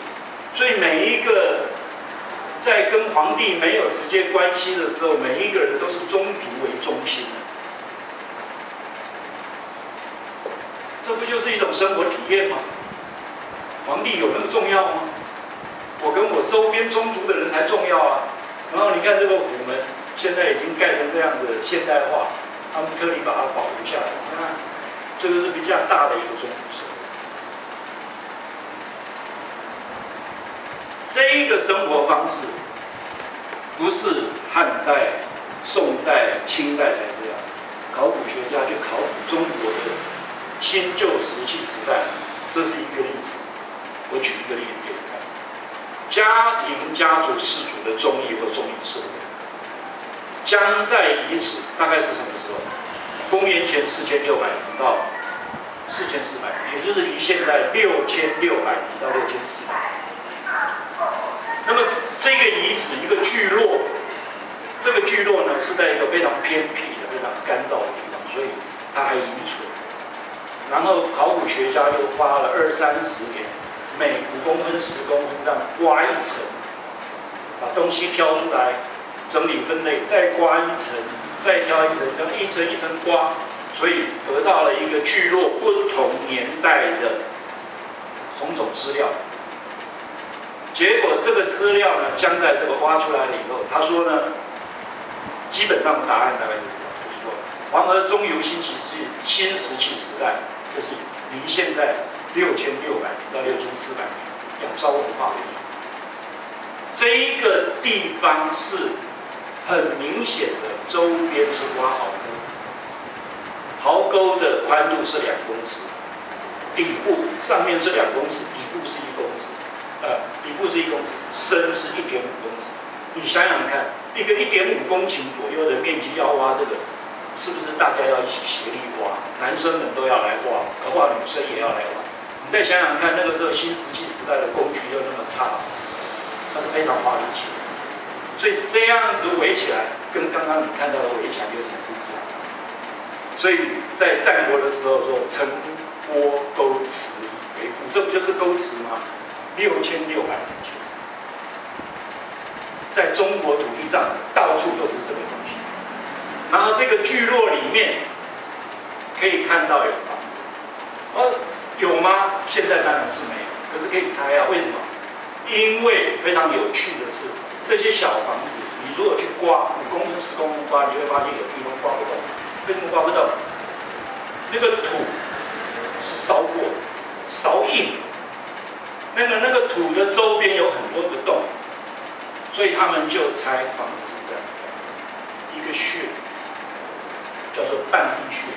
所以每一个。在跟皇帝没有直接关系的时候，每一个人都是宗族为中心的，这不就是一种生活体验吗？皇帝有那么重要吗？我跟我周边宗族的人才重要啊！然后你看这个虎门，现在已经盖成这样子现代化，他们特地把它保留下来。这个是比较大的一个宗族。这一个生活方式，不是汉代、宋代、清代才这样。考古学家去考古中国的新旧石器时代，这是一个例子。我举一个例子给你看：家庭、家族、氏族的中义或中义社会，江在遗址大概是什么时候？公元前四千六百年到四千四百年，也就是离现在六千六百米到六千四百年。那么这个遗址一个聚落，这个聚落呢是在一个非常偏僻的、非常干燥的地方，所以它还遗存。然后考古学家又花了二三十年，每五公分、十公分这样刮一层，把东西挑出来，整理分类，再刮一层，再挑一层，这样一层一层刮，所以得到了一个聚落不同年代的种种资料。结果这个资料呢，将在这个挖出来了以后，他说呢，基本上答案大概就是说，黄河中游新石器新石器时代，就是离现在六千六百年到六千四百年，仰韶文化为主。这一个地方是很明显的，周边是挖好的，壕沟的宽度是两公尺，底部上面是两公尺，底部是一公尺，呃，底部是一公尺，深是一点五公尺。你想想看，一个一点五公顷左右的面积要挖这个，是不是大家要一起协力挖？男生们都要来挖，何况女生也要来挖？你再想想看，那个时候新石器时代的工具又那么差。它是非常花力气的，所以这样子围起来，跟刚刚你看到的围墙有什么不一样？所以在战国的时候说“城郭沟池为固”，这不就是沟池吗？六千六百年前，在中国土地上到处都是这个东西。然后这个聚落里面可以看到有房子，哦，有吗？现在当然是没有，可是可以猜啊，为什么？因为非常有趣的是，这些小房子，你如果去刮，五公分、十公分刮，你会发现有地方刮不动。为什么刮不到？那个土是烧过，烧硬。那个那个土的周边有很多个洞，所以他们就猜房子是这样，一个穴，叫做半壁穴，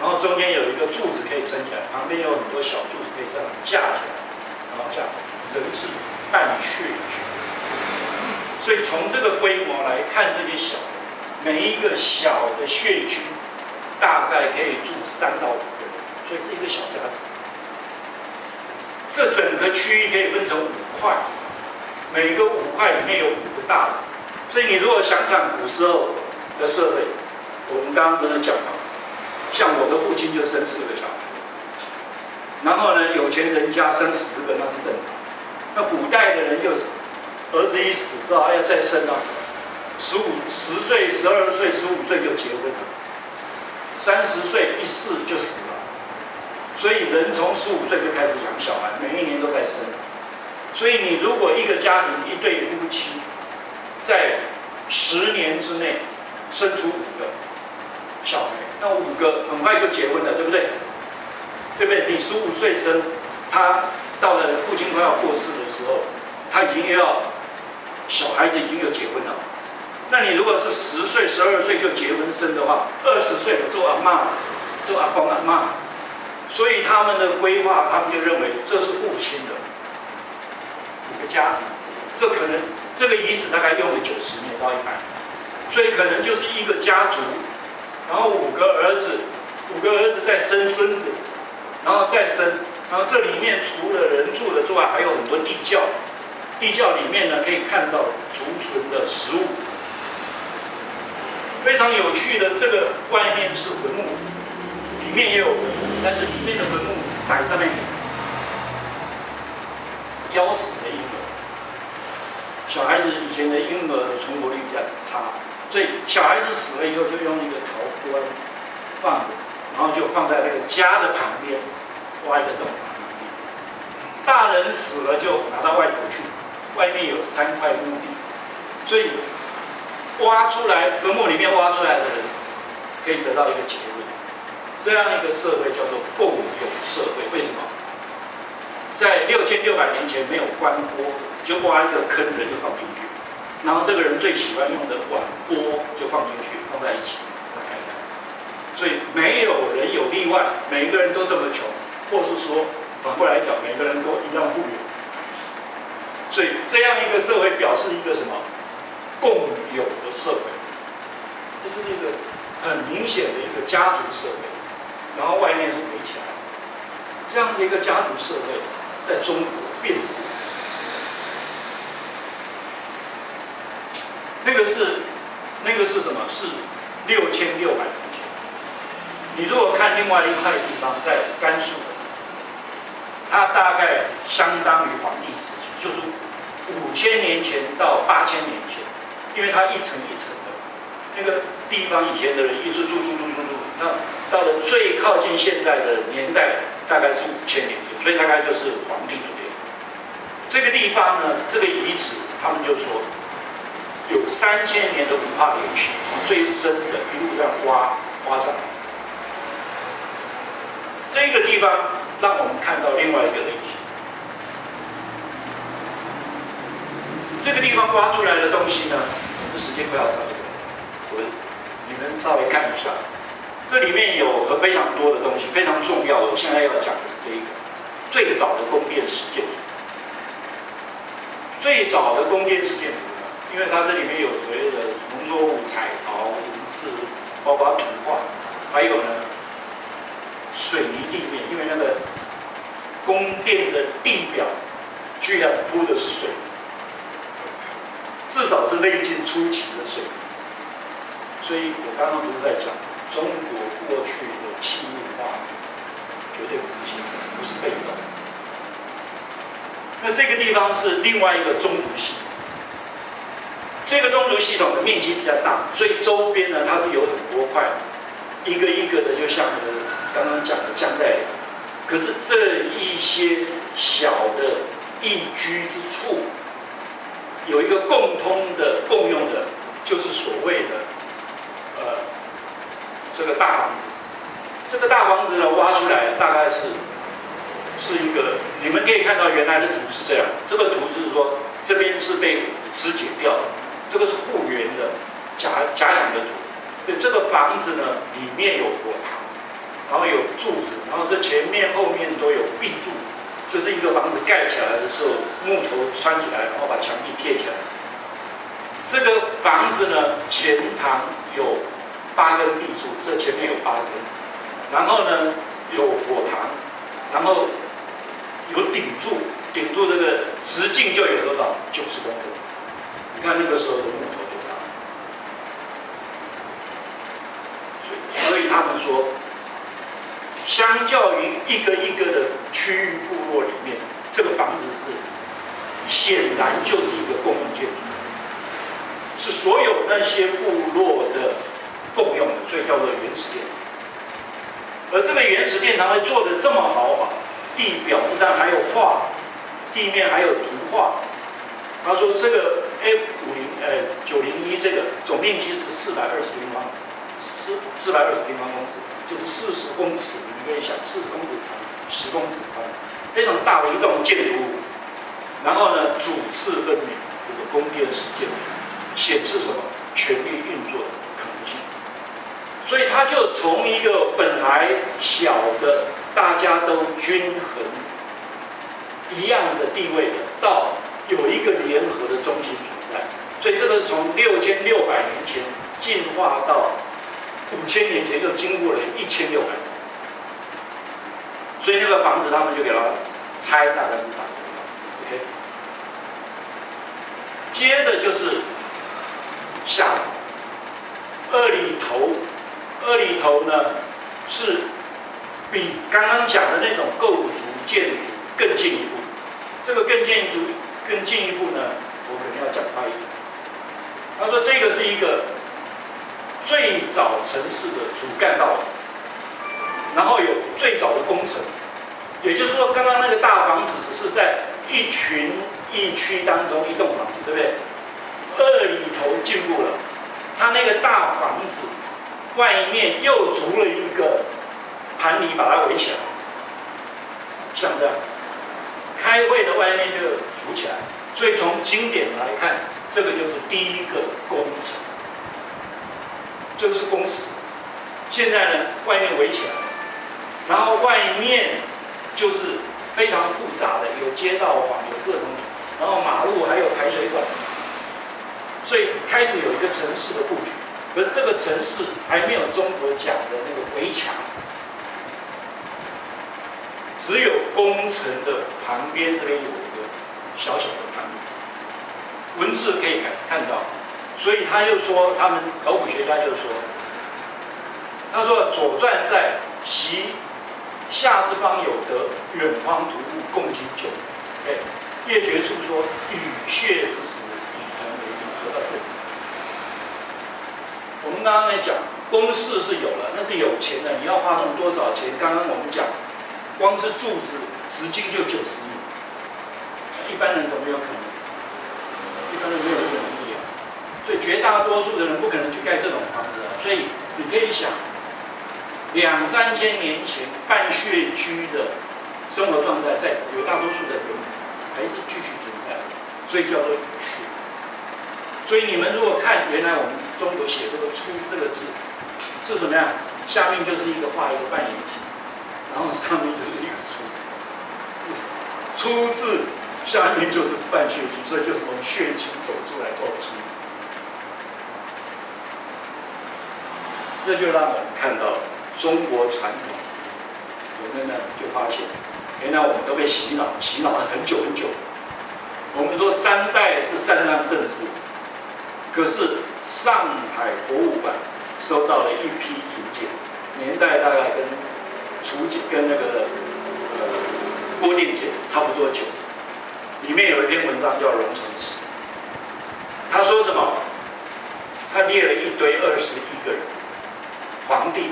然后中间有一个柱子可以撑起来，旁边有很多小柱子可以这样架起来，然后架。人是半穴，所以从这个规模来看，这些小每一个小的穴区大概可以住三到五个人，所以是一个小家庭。这整个区域可以分成五块，每个五块里面有五个大的，所以你如果想想古时候的社会，我们刚刚不是讲了，像我的父亲就生四个小孩，然后呢，有钱人家生十个那是正常。那古代的人就是，儿子一死之后还要再生啊，十五十岁、十二岁、十五岁就结婚了，三十岁一死就死了，所以人从十五岁就开始养小孩，每一年都在生。所以你如果一个家庭一对夫妻，在十年之内生出五个小孩，那五个很快就结婚了，对不对？对不对？你十五岁生他。到了父亲快要过世的时候，他已经要小孩子已经要结婚了。那你如果是十岁、十二岁就结婚生的话，二十岁做阿妈、做阿公阿妈，所以他们的规划，他们就认为这是父亲的一个家庭。这可能这个遗址大概用了九十年到一百年，所以可能就是一个家族，然后五个儿子，五个儿子再生孙子，然后再生。然后这里面除了人住的之外，还有很多地窖。地窖里面呢，可以看到储存的食物。非常有趣的，这个外面是坟墓，里面也有坟墓，但是里面的坟墓板上面腰死的婴儿。小孩子以前的婴儿存活率比较差，所以小孩子死了以后就用一个陶棺放着，然后就放在那个家的旁边。挖一个洞，大人死了就拿到外头去，外面有三块墓地，所以挖出来坟墓里面挖出来的人，可以得到一个结论：这样一个社会叫做共有社会。为什么？在六千六百年前没有棺椁，就挖一个坑，人就放进去，然后这个人最喜欢用的碗钵就放进去，放在一起，开开。所以没有人有例外，每个人都这么穷。或是说，反过来讲，每个人都一样富有，所以这样一个社会表示一个什么共有的社会，这就是一个很明显的一个家族社会，然后外面是围起来，这样的一个家族社会在中国遍布。那个是那个是什么？是六千六百年前。你如果看另外一块地方，在甘肃。它大概相当于黄帝时期，就是五千年前到八千年前，因为它一层一层的，那个地方以前的人一直住住住住住，那到了最靠近现代的年代，大概是五千年，所以大概就是黄帝左右。这个地方呢，这个遗址，他们就说有三千年的文化流续，从最深的一路这样挖挖上来，这个地方。让我们看到另外一个类型，个地方挖出来的东西呢，时间快要差不多，我你们稍微看一下，这里面有和非常多的东西，非常重要的。我现在要讲的是这一个最早的宫殿式建筑。最早的宫殿式建筑，因为它这里面有所谓的农作物、彩陶、银饰，包括图画，还有呢水泥地面，因为那个宫殿的地表居然铺的是水泥。至少是内晋初期的水，所以我刚刚不是在讲中国过去的器物化，绝对不是新的，不是被动。那这个地方是另外一个宗族系统，这个宗族系统的面积比较大，所以周边呢它是有很多块，一个一个的，就像刚刚讲的江在。可是这一些小的易居之处。有一个共通的、共用的，就是所谓的，呃，这个大房子。这个大房子呢，挖出来大概是是一个，你们可以看到原来的图是这样。这个图是说这边是被肢解掉的，这个是复原的假假想的图。对，这个房子呢，里面有火塘，然后有柱子，然后这前面、后面都有壁柱。就是一个房子盖起来的时候，木头穿起来，然后把墙壁贴起来。这个房子呢，前堂有八根壁柱，这前面有八根，然后呢有火塘，然后有顶柱，顶柱这个直径就有多少？九十公分。你看那个时候的木头多大？所以他们说。相较于一个一个的区域部落里面，这个房子是显然就是一个公共建筑，是所有那些部落的共用的，所以叫做原始殿。而这个原始殿堂会做的这么豪华，地表之上还有画，地面还有图画。他说这个 F 五零呃九零一这个总面积是四百二十平方，四四百二十平方公尺，就是四十公尺。可以想，四十公尺长，十公尺宽，非常大的一栋建筑物。然后呢，主次分明，这个宫殿式建筑，显示什么？权力运作的可能性。所以，它就从一个本来小的，大家都均衡一样的地位的，到有一个联合的中心存在。所以，这个从六千六百年前进化到五千年前，又经过了一千六百年。所以那个房子，他们就给它拆，大概是这样。OK，接着就是下二里头，二里头呢是比刚刚讲的那种构筑建筑更进一步。这个更进一步，更进一步呢，我肯定要讲快一点。他说这个是一个最早城市的主干道。然后有最早的工程，也就是说，刚刚那个大房子只是在一群一区当中一栋房子，对不对？二里头进步了，它那个大房子外面又筑了一个盘泥把它围起来，像这样，开会的外面就筑起来。所以从经典来看，这个就是第一个工程，这个是公司。现在呢，外面围起来。然后外面就是非常复杂的，有街道网，有各种，然后马路还有排水管，所以开始有一个城市的布局。可是这个城市还没有中国讲的那个围墙，只有工程的旁边这边有一个小小的盘。文字可以看看到，所以他又说，他们考古学家就说，他说《左传》在习。夏之方有德，远方徒步共经久。哎，叶觉处说：“雨血之时，以同为宜。”说到这里，我们刚刚在讲公式是有了，那是有钱的，你要花动多少钱？刚刚我们讲，光是柱子直径就九十米，一般人怎么有可能？一般人没有这个能力啊。所以绝大多数的人不可能去盖这种房子啊。所以你可以想。两三千年前半穴居的生活状态，在绝大多数的人还是继续存在，所以叫做穴。所以你们如果看原来我们中国写这个“出”这个字是怎么样？下面就是一个画一个半圆形，然后上面就是一个“出”，出字下面就是半血区，所以就是从血区走出来做出。这就让我们看到中国传统，我们呢就发现，原来我们都被洗脑，洗脑了很久很久。我们说三代是禅让政治，可是上海博物馆收到了一批竹简，年代大概跟竹简跟那个呃郭定简差不多久，里面有一篇文章叫《龙城史》，他说什么？他列了一堆二十一个人，皇帝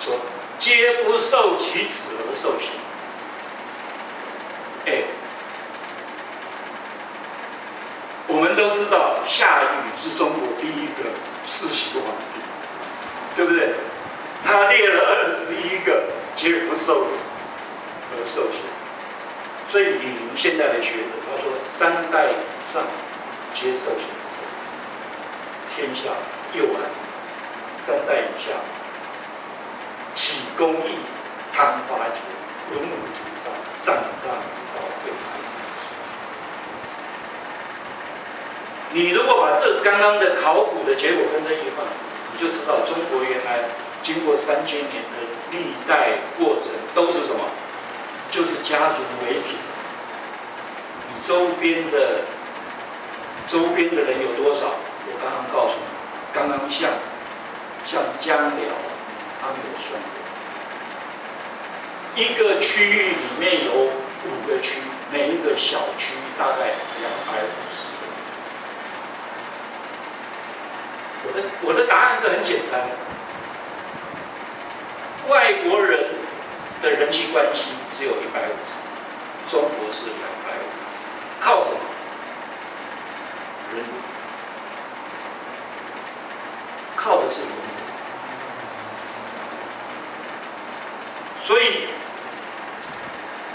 说皆不受其子而受刑，哎。我们都知道夏禹是中国第一个世袭皇帝，对不对？他列了二十一个，皆不受子而受刑。所以李陵现在的学者他说：三代以上皆受刑，天下又安；三代以下起公义，贪八节，文武屠杀，上当之道废。你如果把这刚刚的考古的结果跟这一放，你就知道中国原来经过三千年的历代过程都是什么？就是家族为主。你周边的周边的人有多少？我刚刚告诉你，刚刚像像江辽，他没有算过。一个区域里面有五个区，每一个小区大概两百五十。我的我的答案是很简单的，外国人的人际关系只有一百五十，中国是两百五十，靠什么？人，靠的是人。所以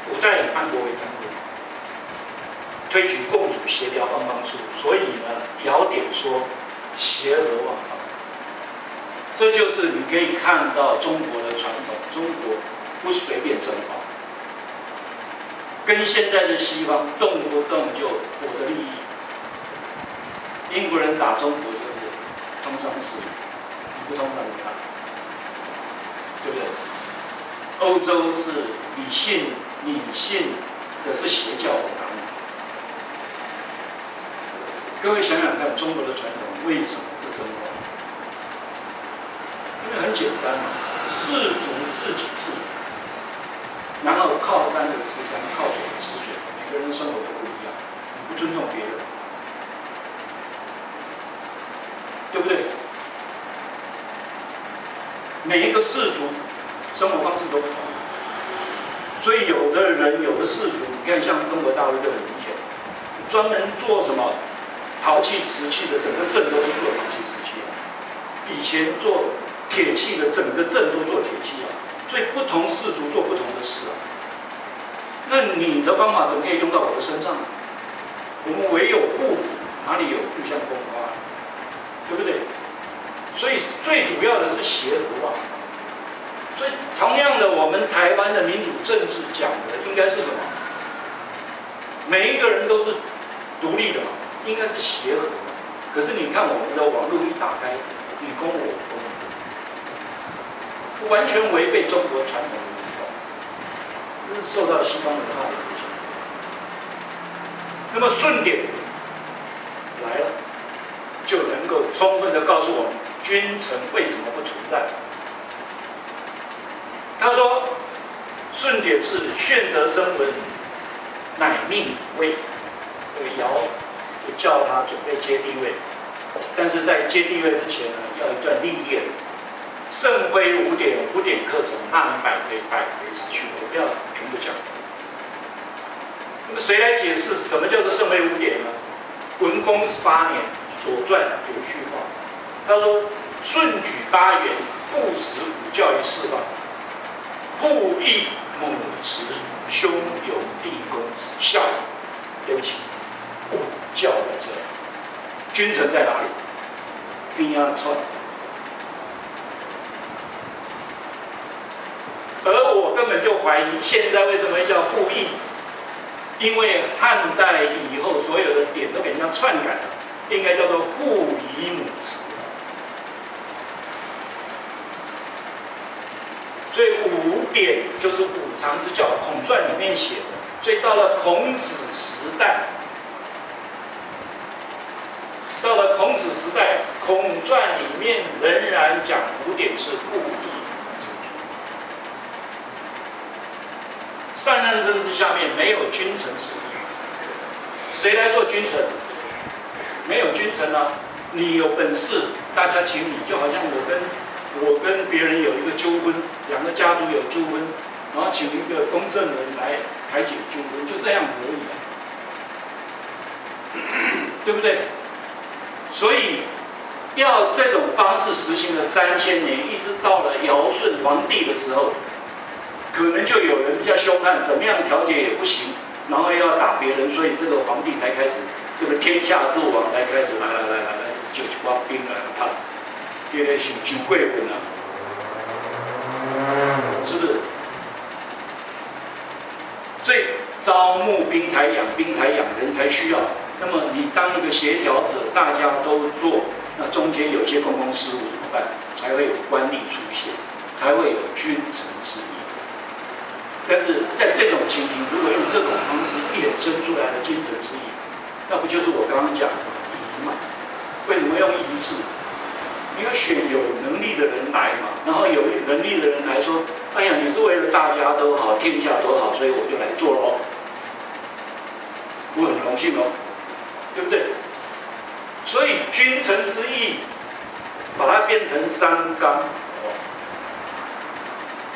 古代以安国为单位，推举共主协调帮帮术，所以呢，尧典说。邪而忘道，这就是你可以看到中国的传统。中国不随便争霸，跟现在的西方动不动就我的利益。英国人打中国就是通商事业，不通商你看，对不对？欧洲是你信你信的是邪教，我打你。各位想想看，中国的传统。为什么不争光？因为很简单嘛，士族自己治，然后靠山的吃山，靠水的吃水，每个人生活都不一样，你不尊重别人，对不对？每一个氏族生活方式都不同，所以有的人有的氏族，你看像中国大陆就很明显，专门做什么？陶器、瓷器的整个镇都是做陶器、瓷器啊。以前做铁器的整个镇都做铁器啊。所以不同氏族做不同的事啊。那你的方法怎么可以用到我的身上呢？我们唯有互补，哪里有互相攻啊，对不对？所以最主要的是协和啊。所以同样的，我们台湾的民主政治讲的应该是什么？每一个人都是独立的嘛。应该是协和，可是你看我们的网络一打开，你攻我攻，完全违背中国传统的文化，这是受到西方文化的影响。那么顺点来了，就能够充分的告诉我们君臣为什么不存在。他说，顺点是炫德生文，乃命威，为尧。就叫他准备接地位，但是在接地位之前呢，要一段历练。圣杯五点，五点课程，那百回，百回死去，我不要全部讲。那么谁来解释什么叫做圣杯五点呢？文公十八年，《左传》有一句话，他说：“顺举八元，不食五教于四方，父义母慈，兄友弟恭子孝。”对不起。教在这里，君臣在哪里？兵压串。而我根本就怀疑，现在为什么叫故意？因为汉代以后所有的点都给人家篡改了，应该叫做父以母慈。所以五典就是五常之教《孔传》里面写的。所以到了孔子时代，到了孔子时代，《孔传》里面仍然讲五典是故意。善恶政治下面没有君臣之义，谁来做君臣？没有君臣啊！你有本事，大家请你，就好像我跟我跟别人有一个纠纷，两个家族有纠纷，然后请一个公证人来排解纠纷，就这样而已，对不对？所以要这种方式实行了三千年，一直到了尧舜皇帝的时候。可能就有人比较凶悍，怎么样调解也不行，然后又要打别人，所以这个皇帝才开始，这个天下之王才开始来来来来来，就去挖兵了，他，有点想想会混了，是不是？所以招募兵才养兵才养人才需要，那么你当一个协调者，大家都做，那中间有些公共事务怎么办？才会有官吏出现，才会有君臣之义。但是在这种情形，如果用这种方式衍生出来的君臣之义，那不就是我刚刚讲的义嘛？为什么用义字？你要选有能力的人来嘛，然后有能力的人来说：“哎呀，你是为了大家都好，天下都好，所以我就来做喽。”我很荣幸哦，对不对？所以君臣之义，把它变成三纲，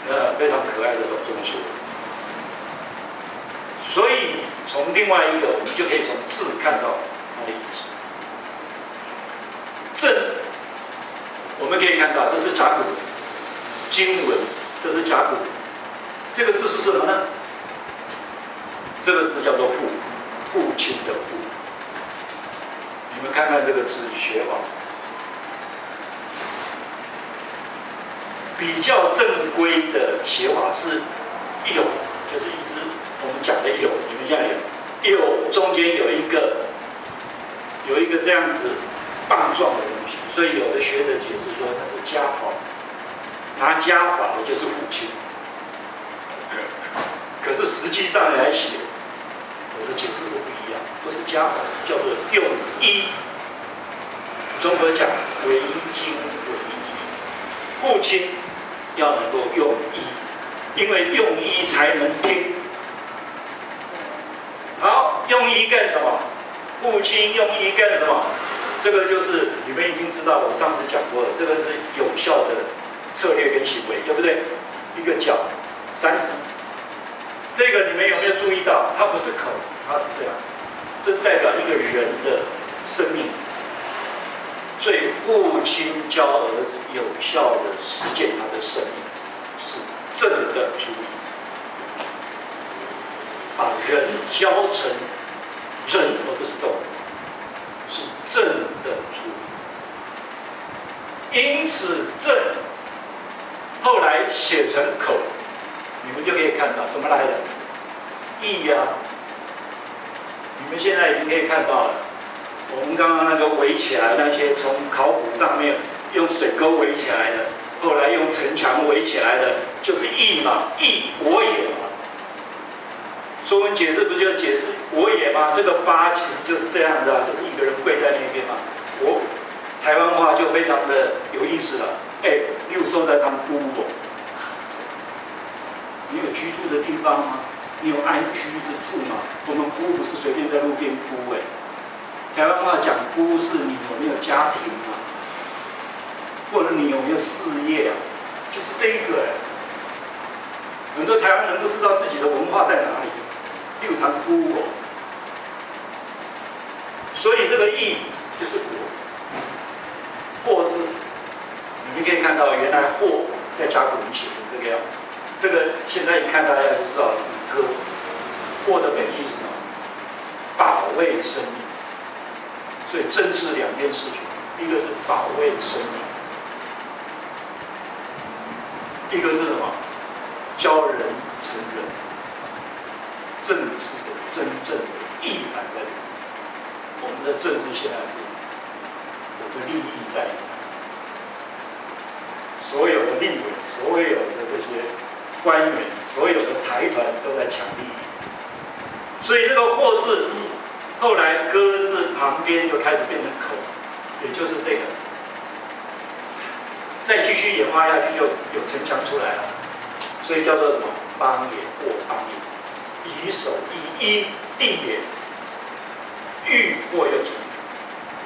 呃，非常可爱的董仲舒。所以从另外一个，我们就可以从字看到它的意思。正，我们可以看到这是甲骨经文，这是甲骨，这个字是什么呢？这个字叫做父，父亲的父。你们看看这个字学法，比较正规的写法是有，就是一只。我们讲的有，你们现在有，有中间有一个，有一个这样子棒状的所以有的学者解释说那是家法，拿家法的就是父亲。可是实际上来写，我的解释是不一样，不是家法，叫做用一。中国讲为经为一，父亲要能够用一，因为用一才能听。好，用一干什么？父亲用一干什么？这个就是你们已经知道，我上次讲过了，这个是有效的策略跟行为，对不对？一个脚，三指指，这个你们有没有注意到？它不是口，它是这样，这是代表一个人的生命。所以父亲教儿子有效的实践他的生命，是正的主意。把人教成人，而不是动物，是正的出。因此正后来写成口，你们就可以看到怎么来的义呀。你们现在已经可以看到了，我们刚刚那个围起来那些从考古上面用水沟围起来的，后来用城墙围起来的，就是义嘛，义我也嘛。说文解字不就解释我也吗？这个八其实就是这样子啊，就是一个人跪在那边嘛。我台湾话就非常的有意思了。哎，你有说在当姑不？你有居住的地方吗？你有安居之处吗？我们姑不是随便在路边姑哎。台湾话讲姑是你有没有家庭啊？或者你有没有事业啊？就是这一个哎。很多台湾人不知道自己的文化在哪里。六堂孤我，所以这个义就是我，或是你们可以看到，原来或在甲骨文写的这个样，这个现在一看大家就知道是歌，或的本意是什么？保卫生命，所以政治两件事情，一个是保卫生命，一个是什么？教人成人。政治的真正的意涵在里。我们的政治现在是我的利益在，所有的立委，所有的这些官员，所有的财团都在抢利益。所以这个“祸”字后来“歌”字旁边就开始变成“口”，也就是这个。再继续演化下去，就有城墙出来了，所以叫做什么“邦也”或“邦也”。以守以一地也，欲祸又成。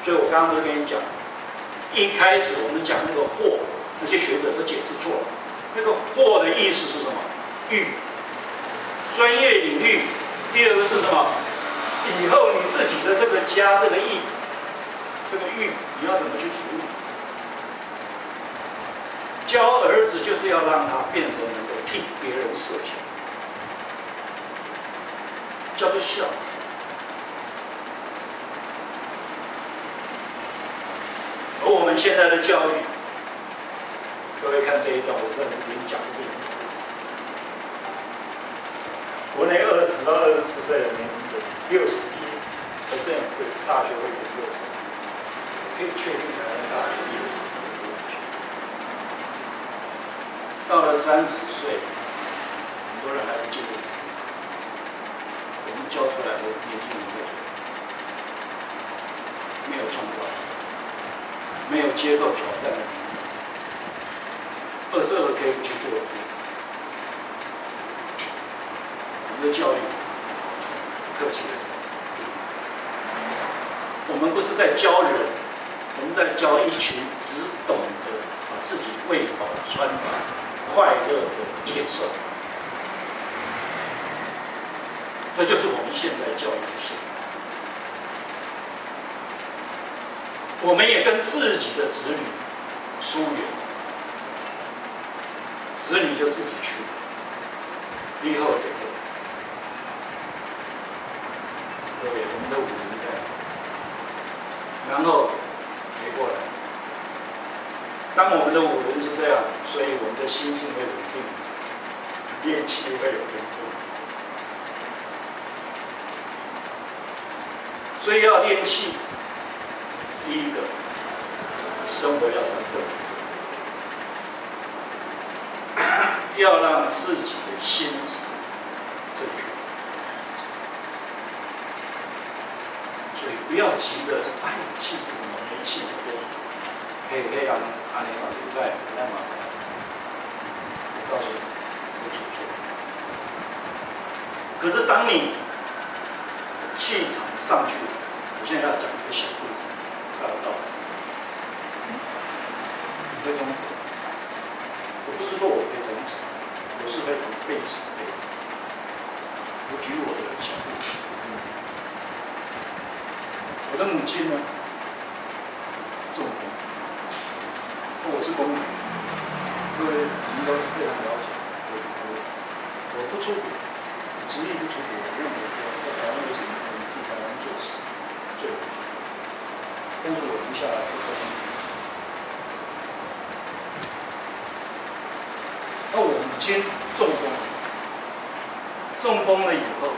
所以我刚刚都跟你讲，一开始我们讲那个祸，那些学者都解释错了。那个祸的意思是什么？欲，专业领域。第二个是什么？以后你自己的这个家，这个义，这个欲，你要怎么去处理？教儿子就是要让他变得能够替别人设想。叫做孝。而我们现在的教育，各位看这一段，我算是给你讲一遍。国内二十到二十四岁的年龄层，六十一，和这样是大学会研究生，可以确定台湾大学毕业到了三十岁，很多人还不进入职我们。教出来的年轻人没有创造，没有接受挑战的能力，二十二可以去做事。我们的教育，客气了，我们不是在教人，我们在教一群只懂得把自己喂饱穿暖、快乐的野兽。这就是我们教育的现我们也跟自己的子女疏远，子女就自己去，以后给各位我们的五人在，然后给过来。当我们的五人是这样，所以我们的心性会稳定，练气会有成功。所以要练气，第一个，生活要上正，要让自己的心思正确，所以不要急着，哎，气是什么？没气，可以可以让阿联酋礼拜那么，我告诉你，会出错。可是当你气场上去，我现在要讲一个小故事，看得到？你会同情？我不是说我会同情，我是非常悲慈悲。我举我的小故事。我的母亲呢，中风，我是公民，各位你们都非常了解。我我我不出国，执意不出国，任何在台湾为什么？做事最稳定，但是我留下来不可那我母亲中风，中风了以后，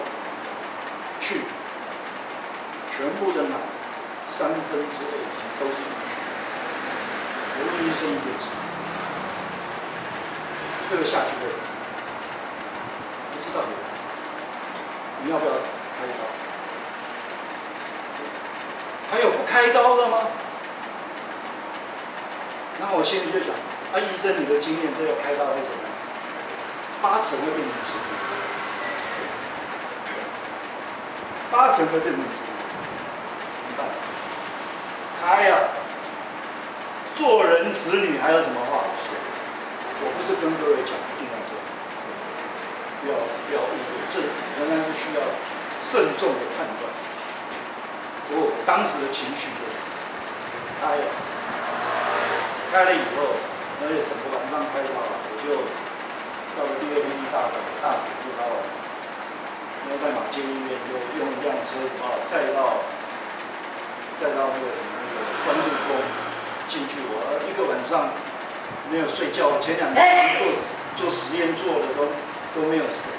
去全部的脑三分之二已经都是淤血，我问医生一件事：这个下去会不知道你要不要开刀？还有不开刀的吗？那我心里就想，啊，医生，你的经验，这要开刀会怎么样？八成会变成死，八成会变成死，怎么办？开呀！做人子女还有什么话好说？我不是跟各位讲一定要做，不要不要误会，这仍然是需要慎重的判断。我当时的情绪就开了，开了以后，而且整个晚上开到了，我就到了第二天一大早，大早就把我，然后在马街医院就用一辆车把我载到再到那个那个关渡宫进去，我一个晚上没有睡觉，前两天做 实做实验做的都都没有神。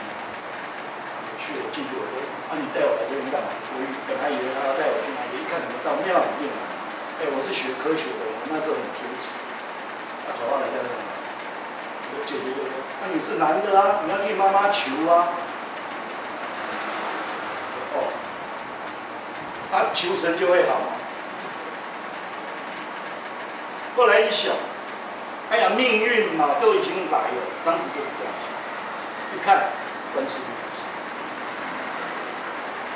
去我进去我说，啊你带我来这边干嘛？我本来以为他要带我去哪里，一看怎么到庙里面来？哎，我是学科学的，我那时候很贴纸。啊，找到来干嘛？我姐姐就说，那你是男的啊，你要替妈妈求啊。哦，他求神就会好。后来一想，哎呀，命运嘛都已经来了，当时就是这样想。一看，关心。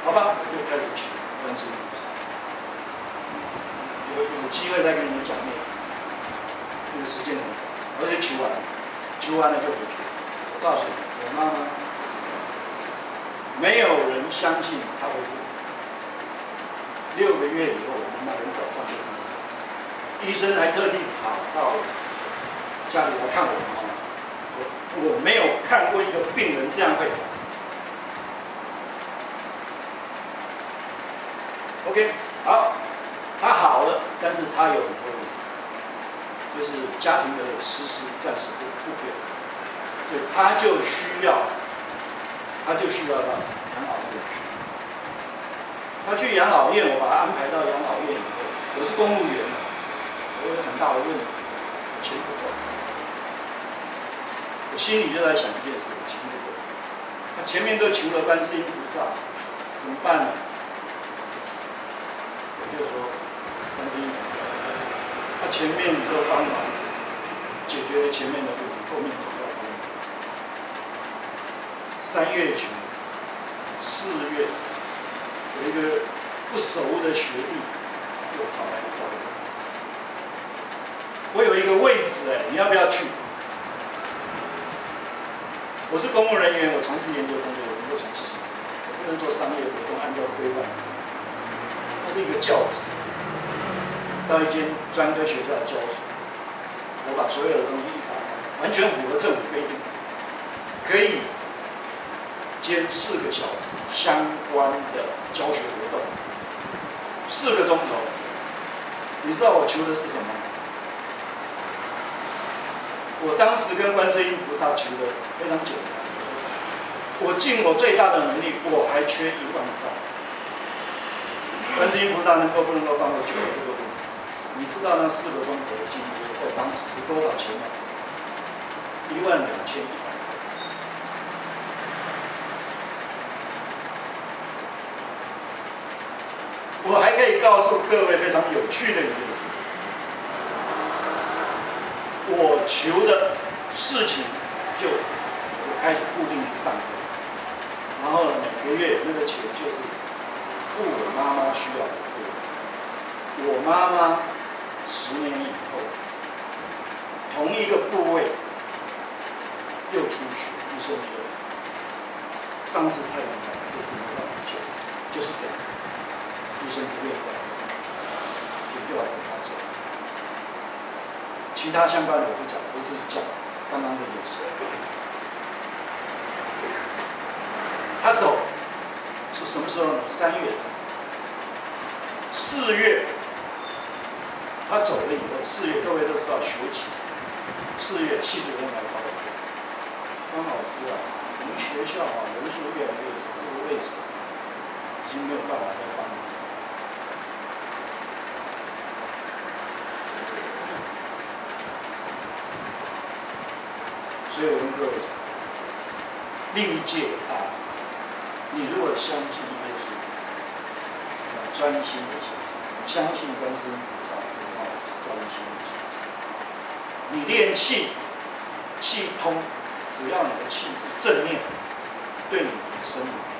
好吧，我就开始求关心。有机会再跟你们讲那个，因为时间很短，而且求完，求完了就回去。我告诉你，我妈妈没有人相信她会。六个月以后，我妈妈人早上就没了。医生还特地跑到家里来看我妈妈，我我没有看过一个病人这样会。OK，好，他好了，但是他有很多问题，就是家庭的实施暂时不不变，就他就需要，他就需要到养老院去。他去养老院，我把他安排到养老院以后，我是公务员，我有很大的问题，钱不够，我心里就在想一件事：钱不够。他前面都求了观世音菩萨，怎么办呢？我就说，他前面都帮忙解决了前面的问题，后面总要帮。三月求，四月有一个不熟的学弟又跑来找我，我有一个位置哎，你要不要去？我是公务人员，我从事研究工作，我能够从事什么？我不能做商业活动，按照规范。是一个教职，到一间专科学校教书。我把所有的东西一打开，完全符合政府规定，可以兼四个小时相关的教学活动，四个钟头。你知道我求的是什么？我当时跟观世音菩萨求的非常简单，我尽我最大的能力，我还缺一万块。观世音菩萨能够不能够帮我求这个？你知道那四个钟头的经历在当时是多少钱吗？一万两千一百。我还可以告诉各位非常有趣的一件事：我求的事情就我开始固定上课，然后每个月那个钱就是。我妈妈需要的我妈妈十年以后，同一个部位又出血，医生说伤势太严重，这次没办法救，就是这样。医生不愿意就又要跟他走。其他相关的我不讲，我只是讲刚刚这件事。他走。是什么时候呢？三月走，四月他走了以后，四月各位都知道学期，四月系主任来找我，张老师啊，我们学校啊人数越来越少，这个位置已经没有办法再帮你。所以我跟各位讲，历届啊。你如果相信耶稣，要专心的相信，相信观世音菩萨，关你练气，气通，只要你的气质正面对你的身体。